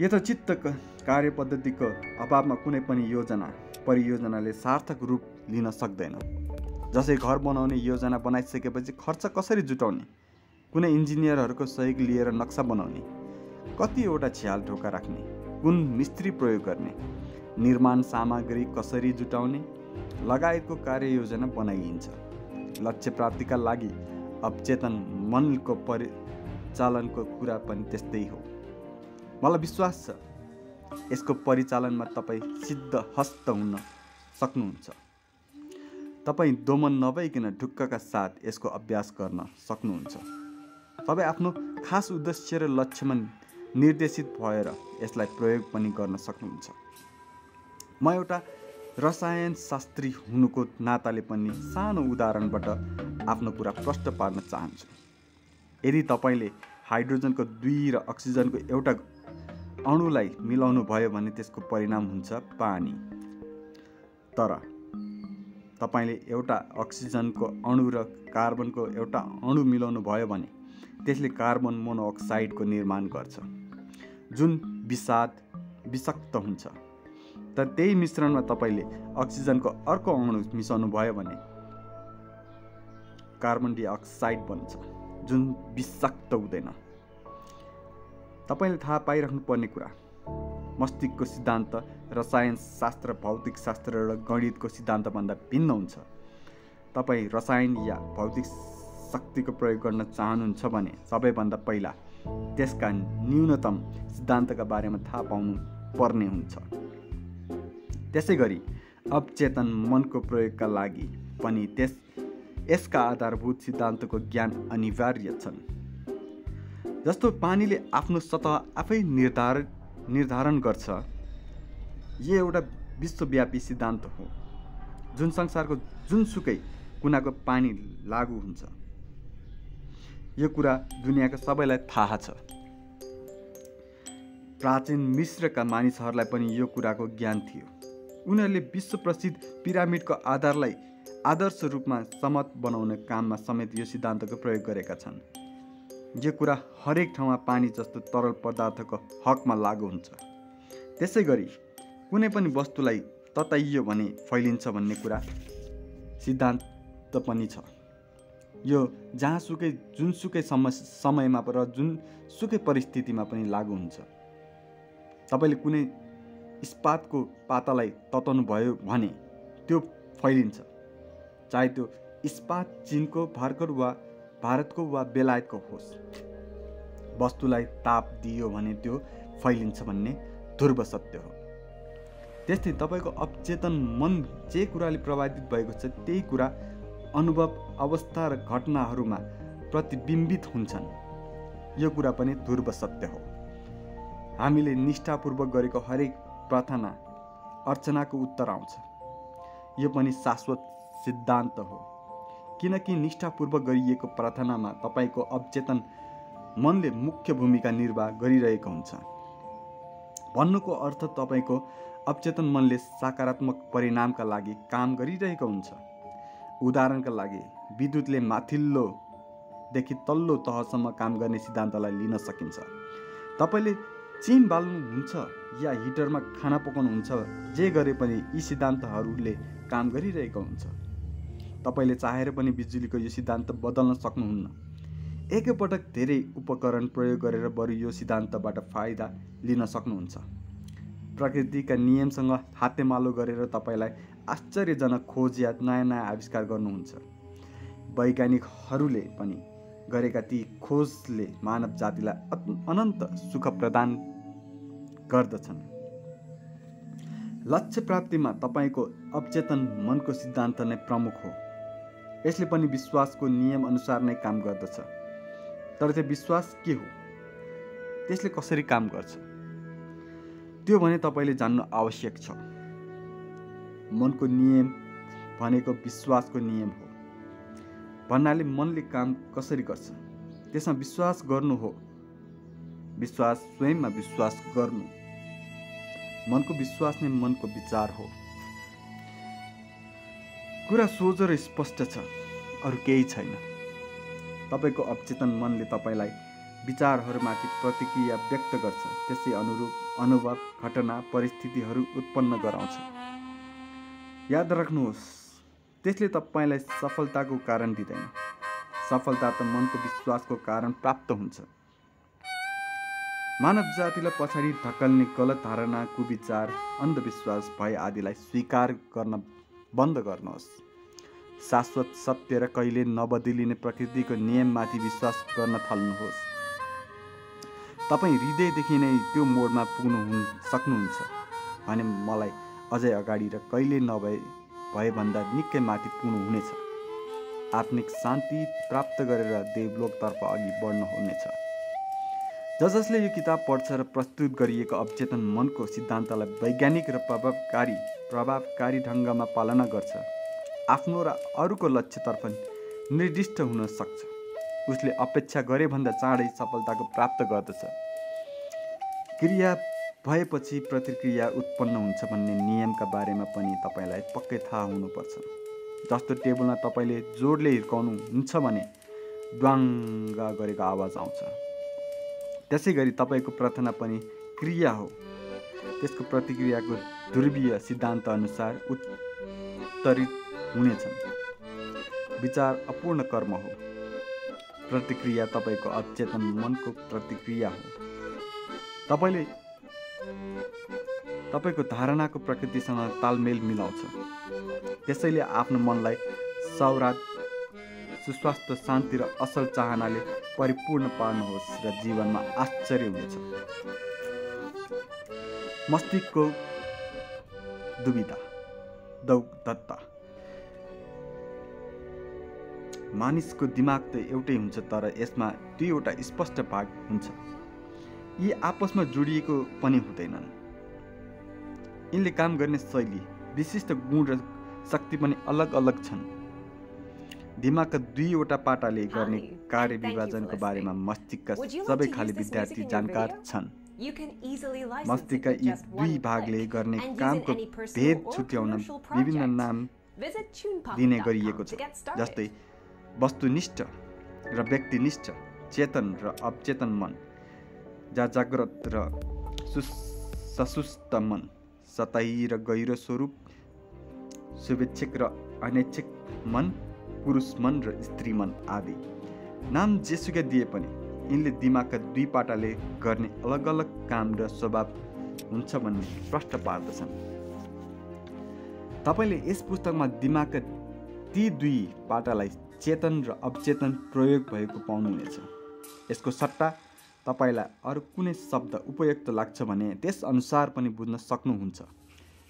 यथोचित्त कार्य पद्धतिको अभावमा कुनै पनि योजना परियोजनाले सार्थक रूप लिन सक्दैन जसै घर बनाउने योजना बनाइसकेपछि खर्च कसरी जुटाउने कुनै इन्जिनियरहरूको सहयोग लिएर नक्सा बनाउने कतिवटा छ्याल ढोका राख्ने कुन मिस्त्री प्रयोग गर्ने निर्माण सामग्री कसरी जुटाउने लगायतको कार्ययोजना बनाइन्छ। लक्ष्य प्राप्तिका लागि अवचेतन मनको परिचालनको कुरा पनि त्यस्तै हो। मलाई विश्वास छ यसको परिचालनमा तपाईँ सिद्ध हस्त हुन सक्नुहुन्छ। तपाईँ दोमन नभइकन ढुक्कका साथ यसको अभ्यास गर्न सक्नुहुन्छ। तपाईँ आफ्नो खास उद्देश्य र लक्ष्यमा निर्देशित भएर यसलाई प्रयोग पनि गर्न सक्नुहुन्छ। म एउटा रसायन शास्त्री हुनुको नाताले पनि सानो उदाहरणबाट आफ्नो कुरा प्रष्ट पार्न चाहन्छु। यदि तपाईँले हाइड्रोजनको दुई र अक्सिजनको एउटा अणुलाई मिलाउनु भयो भने त्यसको परिणाम हुन्छ पानी। तर तपाईँले एउटा अक्सिजनको अणु र कार्बनको एउटा अणु मिलाउनु भयो भने त्यसले कार्बन मोनोअक्साइडको निर्माण गर्छ जुन विषाद विषक्त हुन्छ। तर त्यही मिश्रणमा तपाईँले अक्सिजनको अर्को अणु मिसाउनु भयो भने कार्बन डाइअक्साइड बन्छ जुन विषाक्त हुँदैन। तपाईँले थाहा पाइराख्नु पर्ने कुरा मस्तिष्कको सिद्धान्त रसायन शास्त्र भौतिक शास्त्र र गणितको सिद्धान्तभन्दा भिन्न हुन्छ। तपाईँ रसायन या भौतिक शक्तिको प्रयोग गर्न चाहनुहुन्छ भने सबैभन्दा पहिला त्यसका न्यूनतम सिद्धान्तका बारेमा थाहा पाउनु पर्ने हुन्छ। त्यसै गरी अवचेतन मनको प्रयोगका लागि पनि त्यस यसका आधारभूत सिद्धान्तको ज्ञान अनिवार्य छन्। जस्तो पानीले आफ्नो सतह आफै निर्धारण निर्धारण गर्छ यो एउटा विश्वव्यापी सिद्धान्त हो जुन संसारको जुनसुकै कुनाको पानी लागु हुन्छ। यो कुरा दुनियाँको सबैलाई थाहा छ। प्राचीन मिश्रका मानिसहरूलाई पनि यो कुराको ज्ञान थियो। उनीहरूले विश्व प्रसिद्ध पिरामिडको आधारलाई आदर्श रूपमा समत बनाउने काममा समेत यो सिद्धान्तको प्रयोग गरेका छन्। यो कुरा हरेक ठाउँमा पानी जस्तो तरल पदार्थको हकमा लागु हुन्छ। त्यसै गरी कुनै पनि वस्तुलाई तताइयो भने फैलिन्छ भन्ने कुरा सिद्धान्त पनि छ। यो जहाँसुकै जुनसुकै सम समयमा र जुनसुकै परिस्थितिमा पनि लागु हुन्छ। तपाईँले कुनै इस्पातको पातालाई तताउनु भयो भने त्यो फैलिन्छ। चाहे त्यो इस्पात चिनको भर्खर वा भारतको वा बेलायतको होस्। वस्तुलाई ताप दियो भने त्यो फैलिन्छ भन्ने ध्रुव सत्य हो। त्यस्तै तपाईँको अवचेतन मन जे कुराले प्रभावित भएको छ त्यही कुरा अनुभव अवस्था र घटनाहरूमा प्रतिबिम्बित हुन्छन्। यो कुरा पनि ध्रुव सत्य हो। हामीले निष्ठापूर्वक गरेको हरेक प्रार्थना अर्चनाको उत्तर आउँछ। यो पनि शाश्वत सिद्धान्त हो। किनकि निष्ठापूर्वक गरिएको प्रार्थनामा तपाईँको अवचेतन मनले मुख्य भूमिका निर्वाह गरिरहेको हुन्छ। भन्नुको अर्थ तपाईँको अवचेतन मनले सकारात्मक परिणामका लागि काम गरिरहेको हुन्छ। उदाहरणका लागि विद्युतले माथिल्लोदेखि तल्लो तहसम्म काम गर्ने सिद्धान्तलाई लिन सकिन्छ। तपाईँले चिन बाल्नुहुन्छ? या हिटरमा खाना पकाउनुहुन्छ जे गरे पनि यी सिद्धान्तहरूले काम गरिरहेको हुन्छ। तपाईँले चाहेर पनि बिजुलीको यो सिद्धान्त बदल्न सक्नुहुन्न। एकैपटक धेरै उपकरण प्रयोग गरेर बरु यो सिद्धान्तबाट फाइदा लिन सक्नुहुन्छ। प्रकृतिका नियमसँग हातेमालो गरेर तपाईँलाई आश्चर्यजनक खोज या नयाँ नयाँ आविष्कार गर्नुहुन्छ। वैज्ञानिकहरूले पनि गरेका ती खोजले मानव जातिलाई अनन्त सुख प्रदान गर्दछन्। लक्ष्य प्राप्तिमा तपाईँको अवचेतन मनको सिद्धान्त नै प्रमुख हो। यसले पनि विश्वासको नियम अनुसार नै काम गर्दछ। तर त्यो विश्वास के हो? त्यसले कसरी काम गर्छ? त्यो भने तपाईँले जान्नु आवश्यक छ। मनको नियम भनेको विश्वासको नियम हो। भन्नाले मनले काम कसरी गर्छ? त्यसमा विश्वास गर्नु हो। विश्वास स्वयंमा विश्वास गर्नु। मनको विश्वास नै मनको विचार हो। कुरा सोझो र स्पष्ट छ अरू केही छैन। तपाईँको अवचेतन मनले तपाईँलाई विचारहरूमाथि प्रतिक्रिया व्यक्त गर्छ त्यसै अनुरूप अनुभव घटना परिस्थितिहरू उत्पन्न गराउँछ। याद राख्नुहोस् त्यसले तपाईँलाई सफलताको कारण दिँदैन। सफलता त मनको विश्वासको कारण प्राप्त हुन्छ। मानव जातिलाई पछाडि ढकल्ने गलत धारणा कुविचार अन्धविश्वास भय आदिलाई स्वीकार गर्न बन्द गर्नुहोस्। शाश्वत सत्य र कहिले नबदलिने प्रकृतिको नियममाथि विश्वास गर्न थाल्नुहोस्। तपाईँ हृदयदेखि नै त्यो मोडमा पुग्नु हुन् सक्नुहुन्छ भने मलाई अझै अगाडि र कहिले नभए भएभन्दा निकै माथि पुग्नु हुनेछ। आत्मिक शान्ति प्राप्त गरेर देवलोकतर्फ अघि बढ्नु हुनेछ। ज जसले यो किताब पढ्छ र प्रस्तुत गरिएको अवचेतन मनको सिद्धान्तलाई वैज्ञानिक र प्रभावकारी प्रभावकारी ढङ्गमा पालना गर्छ। आफ्नो र अरूको लक्ष्यतर्फ निर्दिष्ट हुन सक्छ। उसले अपेक्षा गरेभन्दा चाँडै सफलताको प्राप्त गर्दछ। क्रिया भएपछि प्रतिक्रिया उत्पन्न हुन्छ भन्ने नियमका बारेमा पनि तपाईँलाई पक्कै थाहा हुनुपर्छ। जस्तो टेबलमा तपाईँले जोडले हिर्काउनु हुन्छ भने द्वाङ्ग गरेको आवाज आउँछ। त्यसै गरी तपाईँको प्रार्थना पनि क्रिया हो। त्यसको प्रतिक्रियाको ध्रुवीय सिद्धान्त अनुसार उत्तरित हुनेछन्। विचार अपूर्ण कर्म हो। प्रतिक्रिया तपाईँको अचेतन मनको प्रतिक्रिया हो। तपाईँले तपाईँको धारणाको प्रकृतिसँग तालमेल मिलाउँछ। त्यसैले आफ्नो मनलाई सौरात सुस्वास्थ्य शान्ति र असल चाहनाले परिपूर्ण पार्नुहोस् र जीवनमा आश्चर्य हुनेछ। मस्तिष्कको दुविधा दत्ता मानिसको दिमाग त एउटै हुन्छ तर यसमा दुईवटा स्पष्ट भाग हुन्छ। यी आपसमा जोडिएको पनि हुँदैनन्। यिनले काम गर्ने शैली विशिष्ट गुण र शक्ति पनि अलग अलग छन्। दिमागका दुईवटा पाटाले गर्ने कार्य विभाजनको बारेमा मस्तिष्कका सबै खाले विद्यार्थी जानकार छन्। मस्तिष्कका यी दुई भागले गर्ने कामको भेद छुट्याउन विभिन्न नाम दिने गरिएको छ जस्तै वस्तुनिष्ठ र व्यक्तिनिष्ठ चेतन र अवचेतन मन जा जाग्रत र सशुस्त मन सतही र गहिरो स्वरूप शुभेच्छिक र अनैच्छिक मन पुरुष मन र स्त्री मन आदि। नाम जेसुकै दिए पनि यिनले दिमागका दुई पाटाले गर्ने अलग अलग काम र स्वभाव हुन्छ भन्ने प्रष्ट पार्दछन्। तपाईँले यस पुस्तकमा दिमागका ती दुई पाटालाई चेतन र अवचेतन प्रयोग भएको पाउनुहुनेछ। यसको सट्टा तपाईँलाई अरू कुनै शब्द उपयुक्त लाग्छ भने त्यस अनुसार पनि बुझ्न सक्नुहुन्छ।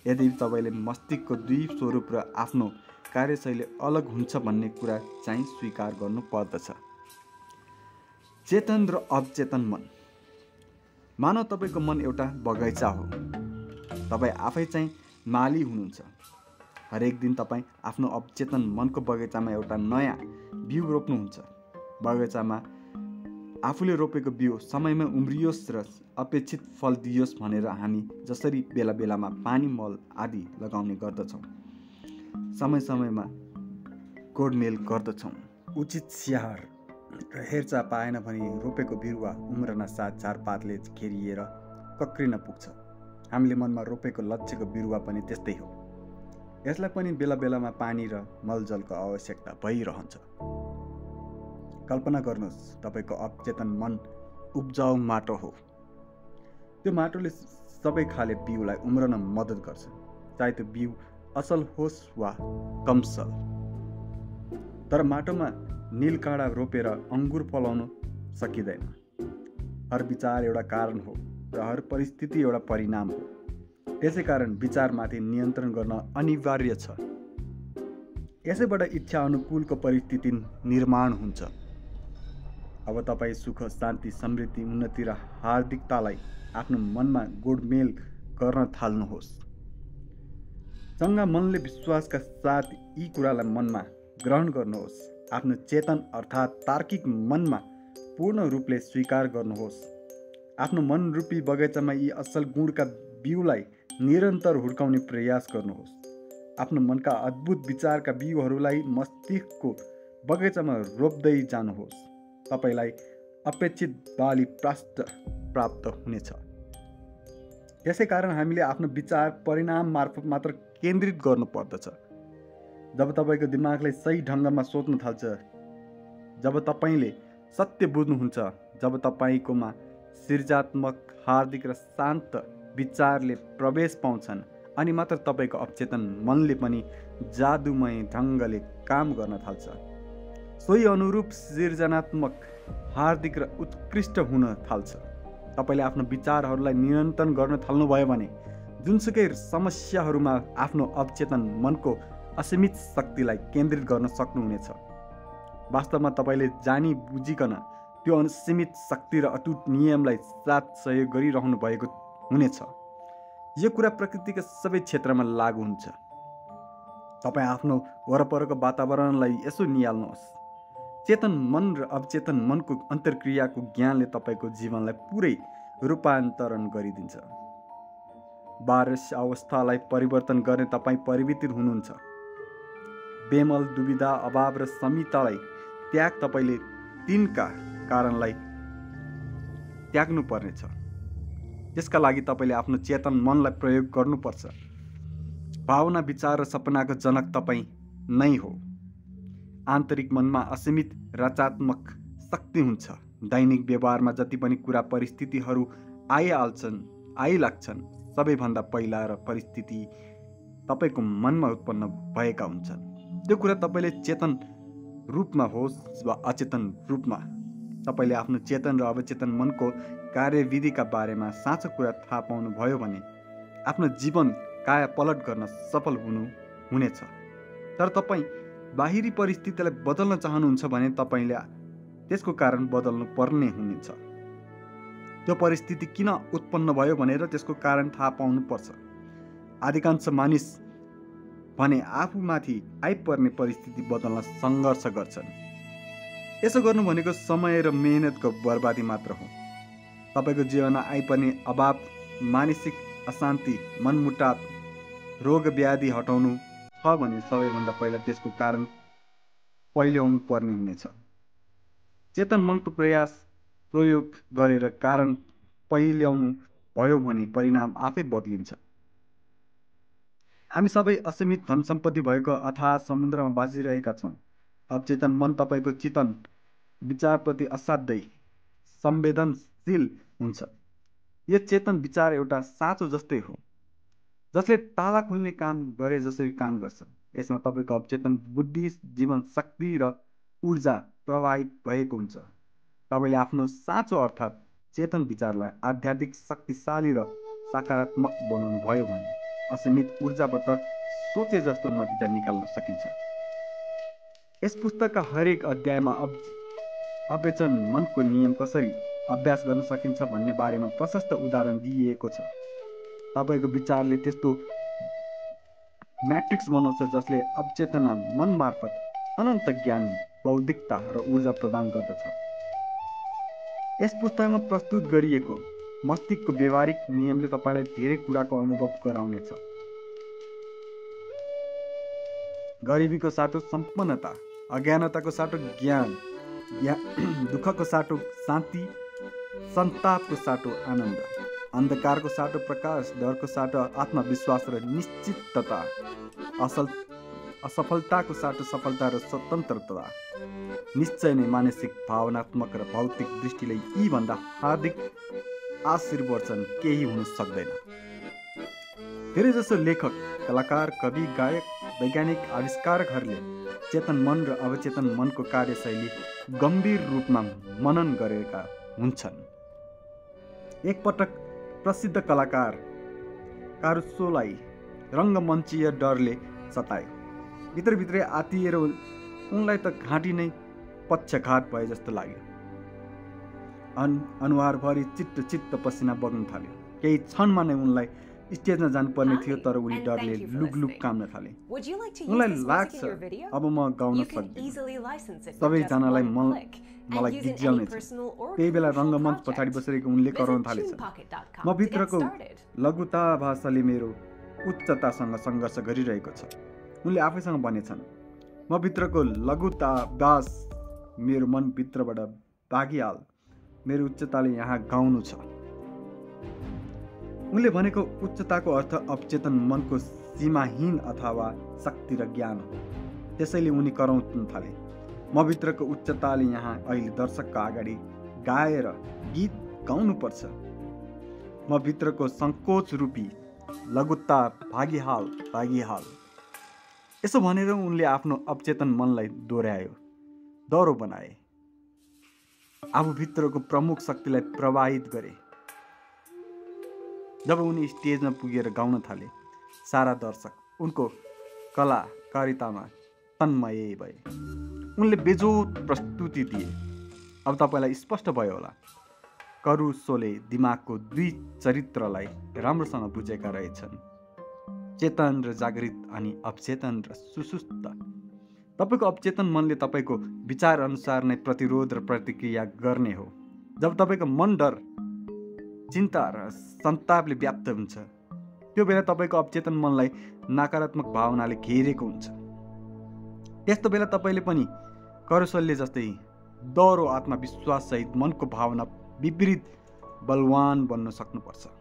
यदि तपाईँले मस्तिष्कको दुई स्वरूप र आफ्नो कार्यशैली अलग हुन्छ भन्ने कुरा चाहिँ स्वीकार गर्नु पर्दछ। चेतन र अवचेतन मन। मानव तपाईँको मन एउटा बगैँचा हो। तपाईँ आफै चाहिँ माली हुनुहुन्छ। हरेक दिन तपाईँ आफ्नो अवचेतन मनको बगैँचामा एउटा नयाँ बिउ रोप्नुहुन्छ। बगैँचामा आफूले रोपेको बिउ समयमा उम्रियोस् र अपेक्षित फल दियोस् भनेर हामी जसरी बेला बेलामा पानी मल आदि लगाउने गर्दछौँ। समय समयमा गोडमेल गर्दछौँ। उचित स्याहार र हेरचाह पाएन भने रोपेको बिरुवा उम्रन साथ झारपातले घेरिएर कक्रिन पुग्छ। हामीले मनमा रोपेको लक्ष्यको बिरुवा पनि त्यस्तै हो। यसलाई पनि बेला बेलामा पानी र मलजलको आवश्यकता भइरहन्छ। कल्पना गर्नुहोस् तपाईँको अचेतन मन उब्जाउ माटो हो। त्यो माटोले सबै खाले बिउलाई उम्रन मद्दत गर्छ। चाहे त्यो बिउ असल होस् वा कमसल। तर माटोमा निलकाँडा रोपेर अङ्गुर फलाउन सकिँदैन। हर विचार एउटा कारण हो र हर परिस्थिति एउटा परिणाम हो। त्यसै कारण विचारमाथि नियन्त्रण गर्न अनिवार्य छ। यसैबाट इच्छा अनुकूलको परिस्थिति निर्माण हुन्छ। अब तपाईँ सुख शान्ति समृद्धि उन्नति र हार्दिकतालाई आफ्नो मनमा गोडमेल गर्न थाल्नुहोस्। चङ्गा मनले विश्वासका साथ यी कुरालाई मनमा ग्रहण गर्नुहोस्। आफ्नो चेतन अर्थात् तार्किक मनमा पूर्ण रूपले स्वीकार गर्नुहोस्। आफ्नो मन रूपी बगैँचामा यी असल गुणका बिउलाई निरन्तर हुर्काउने प्रयास गर्नुहोस्। आफ्नो मनका अद्भुत विचारका बिउहरूलाई मस्तिष्कको बगैँचामा रोप्दै जानुहोस्। तपाईँलाई अपेक्षित बाली प्राप्त प्राप्त हुनेछ। त्यसै कारण हामीले आफ्नो विचार परिणाम मार्फत मात्र केन्द्रित गर्नुपर्दछ जब तपाईँको दिमागले सही ढङ्गमा सोच्न थाल्छ जब तपाईँले सत्य बुझ्नुहुन्छ जब तपाईँकोमा सृजात्मक हार्दिक र शान्त विचारले प्रवेश पाउँछन् अनि मात्र तपाईँको अवचेतन मनले पनि जादुमय ढङ्गले काम गर्न थाल्छ। सोही अनुरूप सृजनात्मक हार्दिक र उत्कृष्ट हुन थाल्छ। तपाईँले आफ्नो विचारहरूलाई नियन्त्रण गर्न थाल्नुभयो भने जुनसुकै समस्याहरूमा आफ्नो अवचेतन मनको असीमित शक्तिलाई केन्द्रित गर्न सक्नुहुनेछ। वास्तवमा तपाईँले जानी बुझिकन त्यो असीमित शक्ति र अटुट नियमलाई साथ सहयोग गरिरहनु भएको हुनेछ। यो कुरा प्रकृतिका सबै क्षेत्रमा लागु हुन्छ। तपाईँ आफ्नो वरपरको वातावरणलाई यसो निहाल्नुहोस् चेतन मन र अवचेतन मनको अन्तर्क्रियाको ज्ञानले तपाईँको जीवनलाई पुरै रूपान्तरण गरिदिन्छ। बारस अवस्थालाई परिवर्तन गर्ने तपाईँ परिवर्तित हुनुहुन्छ। बेमल दुविधा अभाव र समितालाई त्याग तपाईँले तिनका कारणलाई त्याग्नु पर्नेछ त्यसका लागि तपाईँले आफ्नो चेतन मनलाई प्रयोग गर्नुपर्छ। भावना विचार र सपनाको जनक तपाईँ नै हो। आन्तरिक मनमा असीमित रचात्मक शक्ति हुन्छ। दैनिक व्यवहारमा जति पनि कुरा परिस्थितिहरू आइहाल्छन् आइलाग्छन् सबैभन्दा पहिला र परिस्थिति तपाईँको मनमा उत्पन्न भएका हुन्छन्। त्यो कुरा तपाईँले चेतन रूपमा होस् वा अचेतन रूपमा तपाईँले आफ्नो चेतन र अवचेतन मनको कार्यविधिका बारेमा साँचो कुरा थाहा पाउनुभयो भने आफ्नो जीवन काया पलट गर्न सफल हुनु हुनेछ। तर तपाईँ बाहिरी परिस्थितिलाई बदल्न चाहनुहुन्छ भने तपाईँले त्यसको कारण बदल्नु पर्ने हुनेछ। त्यो परिस्थिति किन उत्पन्न भयो भनेर त्यसको कारण थाहा पाउनुपर्छ। अधिकांश मानिस भने आफूमाथि आइपर्ने परिस्थिति बदल्न सङ्घर्ष गर्छन्। यसो गर्नु भनेको समय र मेहनतको बर्बादी मात्र हो। तपाईँको जीवनमा आइपर्ने अभाव मानसिक अशान्ति मनमुटाव रोग व्याधि हटाउनु छ भने सबैभन्दा पहिला त्यसको कारण पहिल्याउनु पर्ने हुनेछ। चेतन मनको प्रयास प्रयोग गरेर कारण पहिल्याउनु भयो भने परिणाम आफै बदलिन्छ। हामी सबै असीमित धन सम्पत्ति भएको अथाह समुद्रमा बाँचिरहेका छौँ। अचेतन मन तपाईँको चितन विचारप्रति असाध्यै संवेदनशील हुन्छ। यो चेतन विचार एउटा साँचो जस्तै हो जसले ताला खोल्ने काम गरे जसरी काम गर्छ। यसमा तपाईँको अवचेतन बुद्धि जीवन शक्ति र ऊर्जा प्रवाहित भएको हुन्छ। तपाईँले आफ्नो साँचो अर्थात् चेतन विचारलाई आध्यात्मिक शक्तिशाली र सकारात्मक बनाउनु भयो भने असीमित ऊर्जाबाट सोचे जस्तो नतिजा निकाल्न सकिन्छ। यस पुस्तकका हरेक अध्यायमा अब अवेचन मनको नियम कसरी अभ्यास गर्न सकिन्छ भन्ने बारेमा प्रशस्त उदाहरण दिइएको छ। तपाईँको विचारले त्यस्तो म्याट्रिक्स बनाउँछ जसले अवचेतना मन मार्फत अनन्त ज्ञान बौद्धिकता र ऊर्जा प्रदान गर्दछ। यस पुस्तकमा प्रस्तुत गरिएको मस्तिष्कको व्यवहारिक नियमले तपाईँलाई धेरै कुराको अनुभव गराउनेछ। गरिबीको साटो सम्पन्नता अज्ञानताको साटो ज्ञान दुःखको साटो शान्ति सन्तापको साटो आनन्द अन्धकारको साटो प्रकाश डरको साटो आत्मविश्वास र निश्चितता असल असफलताको साटो सफलता र स्वतन्त्रता। निश्चय नै मानसिक भावनात्मक र भौतिक दृष्टिले यीभन्दा हार्दिक आशीर्वचन केही हुन सक्दैन। धेरैजसो लेखक कलाकार कवि गायक वैज्ञानिक आविष्कारकहरूले चेतन मन र अवचेतन मनको कार्यशैली गम्भीर रूपमा मनन गरेका हुन्छन्। एकपटक प्रसिद्ध कलाकार कारुसोलाई रङ्गमञ्चीय डरले सतायो भित्रभित्रै आतिएर उनलाई त घाँटी नै पक्षघात भए जस्तो लाग्यो। अन अनुहारभरि चित्त चित्त पसिना बग्न थाल्यो। केही क्षणमा नै उनलाई स्टेजमा जानुपर्ने थियो तर उनी डरले लुक काम्न थाले। उनलाई लाग्छ अब म गाउन सक्दिनँ। सबैजनालाई म मलाई गीत गाउने त्यही बेला रङ्गमञ्च पछाडि बसेको उनले कराउन थालेछ। म भित्रको लघुता भाषाले मेरो उच्चतासँग सङ्घर्ष गरिरहेको छ। उनले आफैसँग भनेछन् म भित्रको लघुता बास मेरो मनभित्रबाट भागिहाल मेरो उच्चताले यहाँ गाउनु छ उनले भनेको उच्चताको अर्थ अवचेतन मनको सीमाहीन अथवा शक्ति र ज्ञान हो। त्यसैले उनी कराउन थाले। म भित्रको उच्चताले यहाँ अहिले दर्शकको अगाडि गाएर गीत गाउनुपर्छ। म भित्रको सङ्कोच रूपी लघुत्ता भागिहाल भागिहाल यसो भनेर उनले आफ्नो अवचेतन मनलाई दोहोऱ्यायो डह्रो बनाए। आफूभित्रको प्रमुख शक्तिलाई प्रवाहित गरे। जब उनी स्टेजमा पुगेर गाउन थाले सारा दर्शक उनको कलाकारितामा तन्मय भए। उनले बेजोत प्रस्तुति दिए। अब तपाईँलाई स्पष्ट भयो होला करुसोले दिमागको दुई चरित्रलाई राम्रोसँग बुझेका रहेछन्। चेतन र जागृत अनि अवचेतन र सुसुस्त। तपाईँको अवचेतन मनले तपाईँको विचार अनुसार नै प्रतिरोध र प्रतिक्रिया गर्ने हो। जब तपाईँको मन डर चिन्ता र सन्तापले व्याप्त हुन्छ त्यो बेला तपाईँको अवचेतन मनलाई नकारात्मक भावनाले घेरेको हुन्छ। त्यस्तो बेला तपाईँले पनि करसल्य जस्तै डह्रो आत्मविश्वाससहित मनको भावना विपरीत बलवान बन्न सक्नुपर्छ।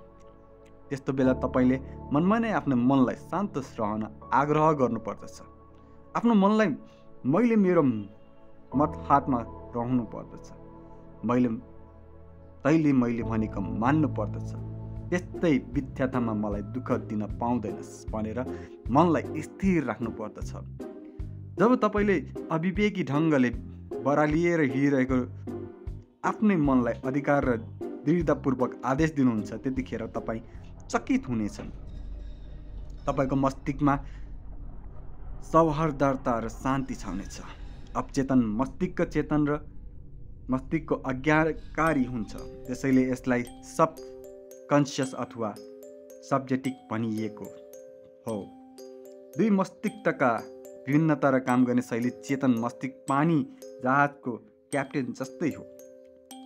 त्यस्तो बेला तपाईँले मनमा नै आफ्नो मनलाई शान्त रहन आग्रह गर्नुपर्दछ। आफ्नो मनलाई मैले मेरो मत हातमा रहनु पर्दछ मैले तैँले मैले भनेको मान्नु पर्दछ त्यस्तै विद्यातामा मलाई दुःख दिन पाउँदैनस् भनेर मनलाई स्थिर राख्नु पर्दछ जब तपाईँले अविवेकी ढङ्गले बरालिएर हिँडिरहेको आफ्नै मनलाई अधिकार र दृढतापूर्वक आदेश दिनुहुन्छ त्यतिखेर तपाईँ चकित हुनेछन्। तपाईँको मस्तिष्कमा सौहार्दता र शान्ति छाउनेछ अवचेतन मस्तिष्क चेतन र मस्तिष्कको अज्ञाकारी हुन्छ। त्यसैले यसलाई सब कन्सियस अथवा सब्जेक्टिक भनिएको हो। दुई मस्तिष्कका भिन्नता र काम गर्ने शैली चेतन मस्तिष्क पानी जहाजको क्याप्टेन जस्तै हो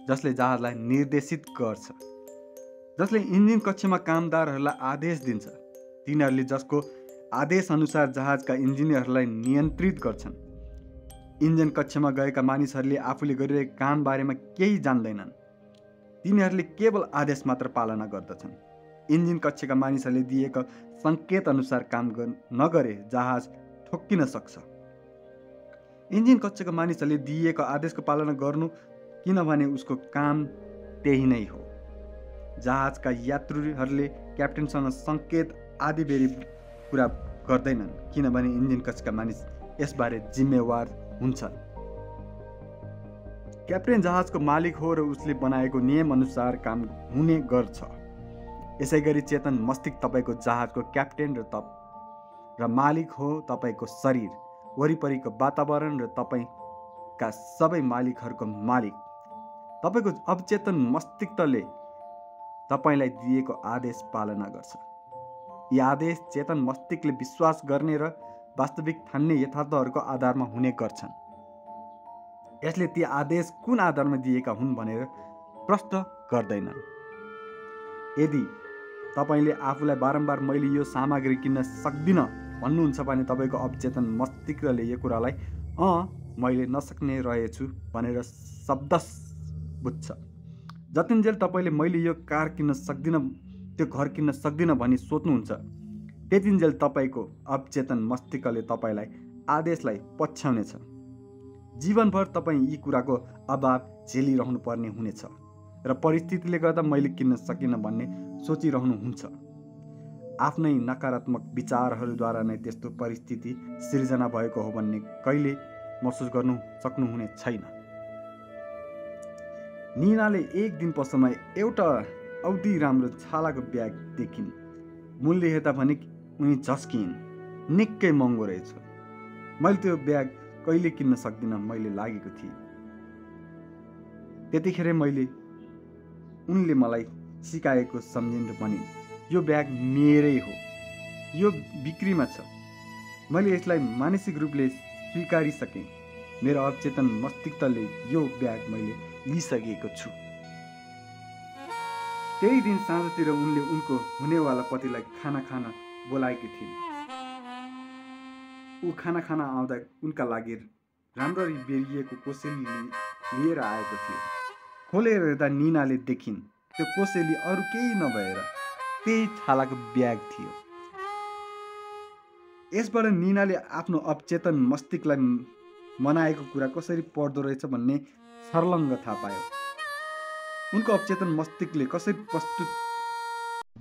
जसले जहाजलाई निर्देशित गर्छ। जसले इन्जिन कक्षमा कामदारहरूलाई आदेश दिन्छ तिनीहरूले जसको आदेशअनुसार जहाजका इन्जिनियरहरूलाई नियन्त्रित गर्छन्। इन्जिन कक्षमा गएका मानिसहरूले आफूले गरिरहेको काम बारेमा केही जान्दैनन्। तिनीहरूले केवल आदेश मात्र पालना गर्दछन्। इन्जिन कक्षका मानिसहरूले दिएका सङ्केत अनुसार काम नगरे जहाज ठोक्किन सक्छ। इन्जिन कक्षका मानिसहरूले दिएको आदेशको पालना गर्नु किनभने उसको काम त्यही नै हो। जहाजका यात्रुहरूले क्याप्टेनसँग सङ्केत आदि बेरी कुरा गर्दैनन् किनभने इन्जिन कक्षका मानिस यसबारे जिम्मेवार हुन्छन् क्याप्टेन जहाजको मालिक हो र उसले बनाएको नियमअनुसार काम हुने गर्छ। यसै गरी चेतन मस्तिष्क तपाईँको जहाजको क्याप्टेन र तप र मालिक हो तपाईँको शरीर वरिपरिको वातावरण र तपाईँका सबै मालिकहरूको मालिक। तपाईँको अवचेतन मस्तिष्कले तपाईँलाई दिएको आदेश पालना गर्छ। यी आदेश चेतन मस्तिष्कले विश्वास गर्ने र वास्तविक ठान्ने यथार्थहरूको आधारमा हुने गर्छन्। यसले ती आदेश कुन आधारमा दिएका हुन् भनेर प्रष्ट गर्दैनन्। यदि तपाईँले आफूलाई बारम्बार मैले यो सामग्री किन्न सक्दिनँ भन्नुहुन्छ भने तपाईँको अवचेतन मस्तिष्कले यो कुरालाई अँ मैले नसक्ने रहेछु भनेर शब्द बुझ्छ। जतिन्जेल तपाईँले मैले यो कार किन्न सक्दिनँ त्यो घर किन्न सक्दिनँ भनी सोच्नुहुन्छ त्यतिन्जेल तपाईँको अवचेतन मस्तिष्कले तपाईँलाई आदेशलाई पछ्याउनेछ। जीवनभर तपाईँ यी कुराको अभाव झेलिरहनु पर्ने हुनेछ र परिस्थितिले गर्दा मैले किन्न सकिनँ भन्ने सोचिरहनुहुन्छ। आफ्नै नकारात्मक विचारहरूद्वारा नै त्यस्तो परिस्थिति सिर्जना भएको हो भन्ने कहिले महसुस गर्नु सक्नुहुने छैन। निनाले एक दिन पसलमा एउटा औधी राम्रो छालाको ब्याग देखिन्। मूल्य हेर्दा भने उनी झस्किन्। निकै महँगो रहेछ। मैले त्यो ब्याग कहिले किन्न सक्दिनँ मैले लागेको थिएँ। त्यतिखेर मैले उनले मलाई सिकाएको सम्झिन् भनिन् यो ब्याग मेरै हो। यो बिक्रीमा छ। मैले यसलाई मानसिक रूपले स्वीकारिसकेँ। मेरो अवचेतन मस्तिष्कले यो ब्याग मैले लिइसकेको छु। त्यही दिन साँझतिर उनले उनको हुनेवाला पतिलाई खाना खान बोलाएकी थिइन्। ऊ खाना खाना आउँदा उनका लागि राम्ररी बेरिएको कोसेली लिएर आएको थियो। खोलेर हेर्दा निनाले देखिन् त्यो कोसेली अरू केही नभएर त्यही छालाको ब्याग थियो। यसबाट निनाले आफ्नो अवचेतन मस्तिष्कलाई मनाएको कुरा कसरी पर्दो रहेछ भन्ने सर्लङ्ग थाहा पायो। उनको अवचेतन मस्तिष्कले कसरी प्रस्तुत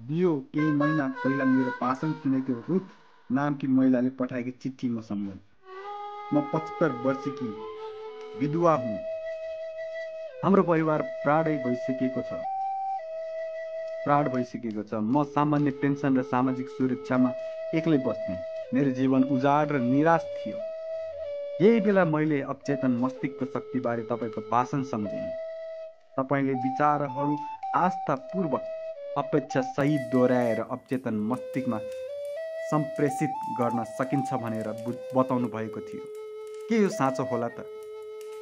दियो केही महिना पहिला मेरो पासन सुनेको रुथ नामकी महिलाले पठाएकी चिठी म सम्झन् म पचहत्तर वर्षकी विधवा हुँ। हाम्रो परिवार प्राणै भइसकेको छ। प्राण भइसकेको छ। म सामान्य पेन्सन र सामाजिक सुरक्षामा एक्लै बस्ने मेरो जीवन उजाड र निराश थियो। यही बेला मैले अवचेतन मस्तिष्कको शक्तिबारे तपाईँको भाषण सम्झेँ तपाईँले विचारहरू आस्थापूर्वक अपेक्षा सहित दोहोऱ्याएर अवचेतन मस्तिष्कमा सम्प्रेषित गर्न सकिन्छ भनेर बताउनु भएको थियो। के यो साँचो होला त?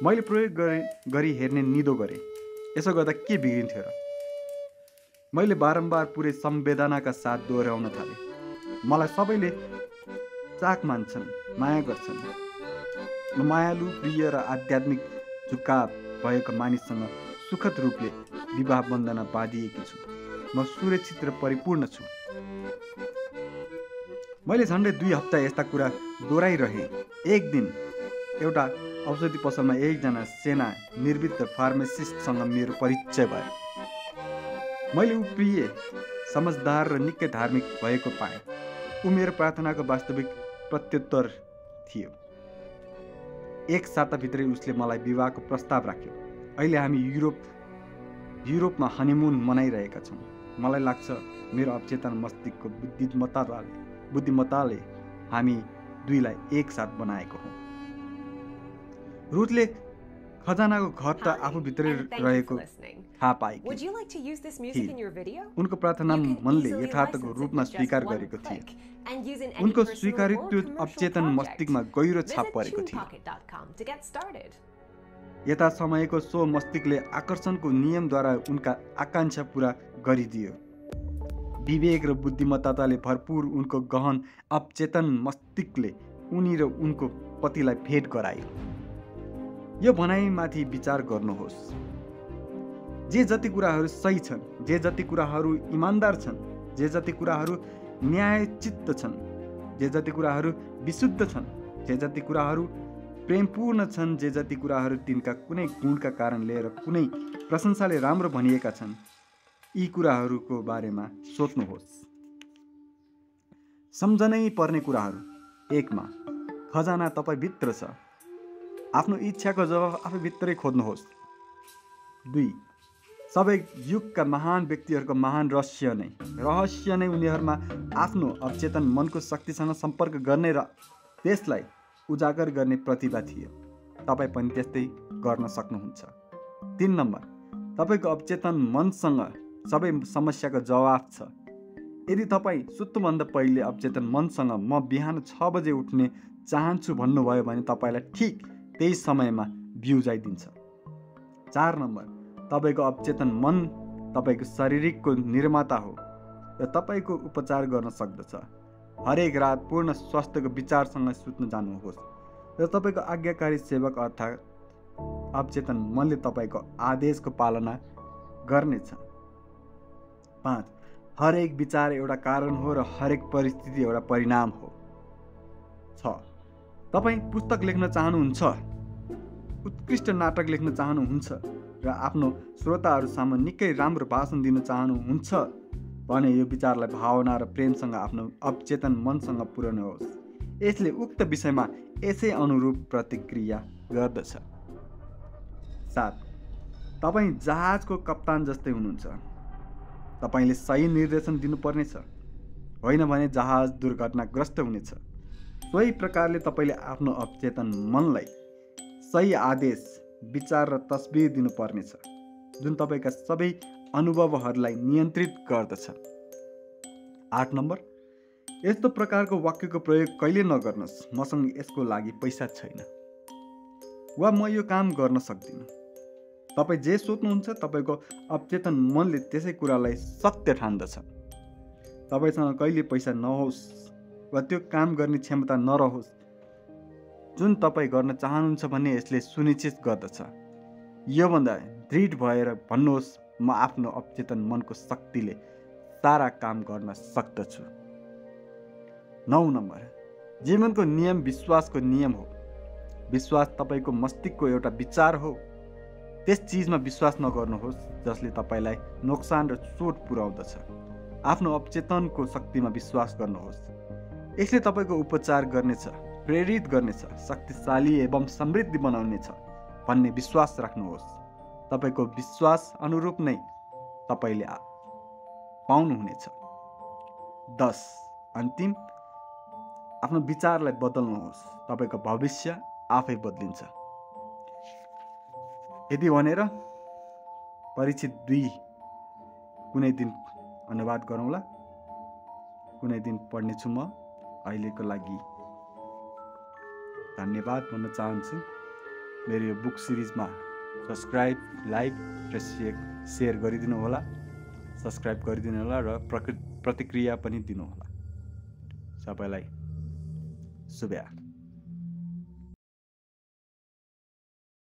मैले प्रयोग गरेँ गरी हेर्ने निदो गरेँ। यसो गर्दा के बिग्रिन्थ्यो र? मैले बारम्बार पुरै संवेदनाका साथ दोहोऱ्याउन थालेँ। मलाई सबैले चाक मान्छन् माया गर्छन्। मायालु प्रिय र आध्यात्मिक झुकाव भएको मानिससँग सुखद रूपले विवाह बन्धन बाँधिएकी छु। म सुरक्षित र परिपूर्ण छु। मैले झन्डै दुई हप्ता यस्ता कुरा दोहोऱ्याइरहेँ। एक दिन एउटा औषधि पसलमा एकजना सेना निर्वृत्त फार्मेसिस्टसँग मेरो परिचय भयो। मैले ऊ प्रिय समझदार र निकै धार्मिक भएको पाएँ। ऊ मेरो प्रार्थनाको वास्तविक प्रत्युत्तर थियो। एक साताभित्रै उसले मलाई विवाहको प्रस्ताव राख्यो। अहिले हामी युरोप युरोपमा हनिमुन मनाइरहेका छौँ। मलाई लाग्छ मेरो अवचेतन मस्तिष्कको बुद्धिमत्ताले बुद्धिमत्ताले हामी दुईलाई एकसाथ बनाएको हो। रुथले खजानाको घर त आफूभित्रै रहेको थाहा पाएकी उनको प्रार्थना मनले यथार्थको रूपमा स्वीकार गरेको थिए। उनको स्वीकारित अवचेतन मस्तिष्कमा गहिरो छाप परेको थियो यता समयको सो मस्तिष्कले आकर्षणको नियमद्वारा उनका आकाङ्क्षा पुरा गरिदियो। विवेक र बुद्धिमत्ताले भरपुर उनको गहन अवचेतन मस्तिष्कले उनी र उनको पतिलाई भेट गरायो। यो भनाइमाथि विचार गर्नुहोस्। जे जति कुराहरू सही छन् जे जति कुराहरू इमान्दार छन् जे जति कुराहरू न्यायचित्त छन् जे जति कुराहरू विशुद्ध छन् जे जति कुराहरू प्रेमपूर्ण छन् जे जति कुराहरू तिनका कुनै गुणका कारण लिएर कुनै प्रशंसाले राम्रो भनिएका छन् यी कुराहरूको बारेमा सोच्नुहोस् सम्झनै पर्ने कुराहरू। एकमा खजाना तपाईँभित्र छ। आफ्नो इच्छाको जवाब आफैभित्रै खोज्नुहोस्। दुई सबै युगका महान व्यक्तिहरूको महान रहस्य नै। रहस्य नै उनीहरूमा आफ्नो अवचेतन मनको शक्तिसँग सम्पर्क गर्ने र त्यसलाई उजागर गर्ने प्रतिभा थियो। तपाईँ पनि त्यस्तै गर्न सक्नुहुन्छ। तिन नम्बर तपाईँको अवचेतन मनसँग सबै समस्याको जवाफ छ। यदि तपाईँ सुत्नुभन्दा पहिले अवचेतन मनसँग म बिहान छ बजे उठ्ने चाहन्छु भन्नुभयो भने तपाईँलाई ठिक त्यही समयमा बिउजाइदिन्छ चार नम्बर तपाईँको अवचेतन मन तपाईँको शारीरिकको निर्माता हो र तपाईँको उपचार गर्न सक्दछ। हरेक रात पूर्ण स्वास्थ्यको विचारसँग सुत्न जानुहोस् र तपाईँको आज्ञाकारी सेवक अर्थात् अवचेतन मनले तपाईँको आदेशको पालना गर्नेछ। पाँच हरेक विचार एउटा कारण हो र हरेक परिस्थिति एउटा परिणाम हो। छ तपाईँ पुस्तक लेख्न चाहनुहुन्छ? उत्कृष्ट नाटक लेख्न चाहनुहुन्छ? र आफ्नो श्रोताहरू सामु निकै राम्रो भाषण दिन चाहनुहुन्छ भने यो विचारलाई भावना र प्रेमसँग आफ्नो अवचेतन मनसँग पुर्याउनुहोस् यसले उक्त विषयमा यसै अनुरूप प्रतिक्रिया गर्दछ। सात तपाईँ जहाजको कप्तान जस्तै हुनुहुन्छ। तपाईँले सही निर्देशन दिनुपर्नेछ। होइन भने जहाज दुर्घटनाग्रस्त हुनेछ। सोही प्रकारले तपाईँले आफ्नो अवचेतन मनलाई सही आदेश विचार र तस्बिर दिनुपर्नेछ जुन तपाईँका सबै अनुभवहरूलाई नियन्त्रित गर्दछ। आठ नम्बर यस्तो प्रकारको वाक्यको प्रयोग कहिले नगर्नुहोस् मसँग यसको लागि पैसा छैन। वा म यो काम गर्न सक्दिनँ। तपाईँ जे सोध्नुहुन्छ तपाईँको अवचेतन मनले त्यसै कुरालाई सत्य ठान्दछ। तपाईँसँग कहिले पैसा नहोस् वा त्यो काम गर्ने क्षमता नरहोस् जुन तपाईँ गर्न चाहनुहुन्छ भन्ने यसले सुनिश्चित गर्दछ। योभन्दा दृढ भएर भन्नुहोस् म आफ्नो अवचेतन मनको शक्तिले सारा काम गर्न सक्दछु। नौ नम्बर जीवनको नियम विश्वासको नियम हो। विश्वास तपाईँको मस्तिष्कको एउटा विचार हो। त्यस चिजमा विश्वास नगर्नुहोस् जसले तपाईँलाई नोक्सान र चोट पुर्याउँदछ। आफ्नो अवचेतनको शक्तिमा विश्वास गर्नुहोस्। यसले तपाईँको उपचार गर्नेछ। प्रेरित गर्नेछ शक्तिशाली एवं समृद्धि बनाउनेछ भन्ने विश्वास राख्नुहोस्। तपाईँको विश्वास अनुरूप नै तपाईँले पाउनुहुनेछ। दस अन्तिम। आफ्नो विचारलाई बदल्नुहोस्। तपाईँको भविष्य आफै बदलिन्छ। यति भनेर परिचित दुई कुनै दिन अनुवाद गरौँला। कुनै दिन पढ्नेछु म अहिलेको लागि। धन्यवाद भन्न चाहन्छु। मेरो यो बुक सिरिजमा सब्सक्राइब लाइक र सेयर सेयर गरिदिनु होला सब्सक्राइब गरिदिनु होला र प्रकृ प्रतिक्रिया पनि दिनुहोला। सबैलाई शुभ्या।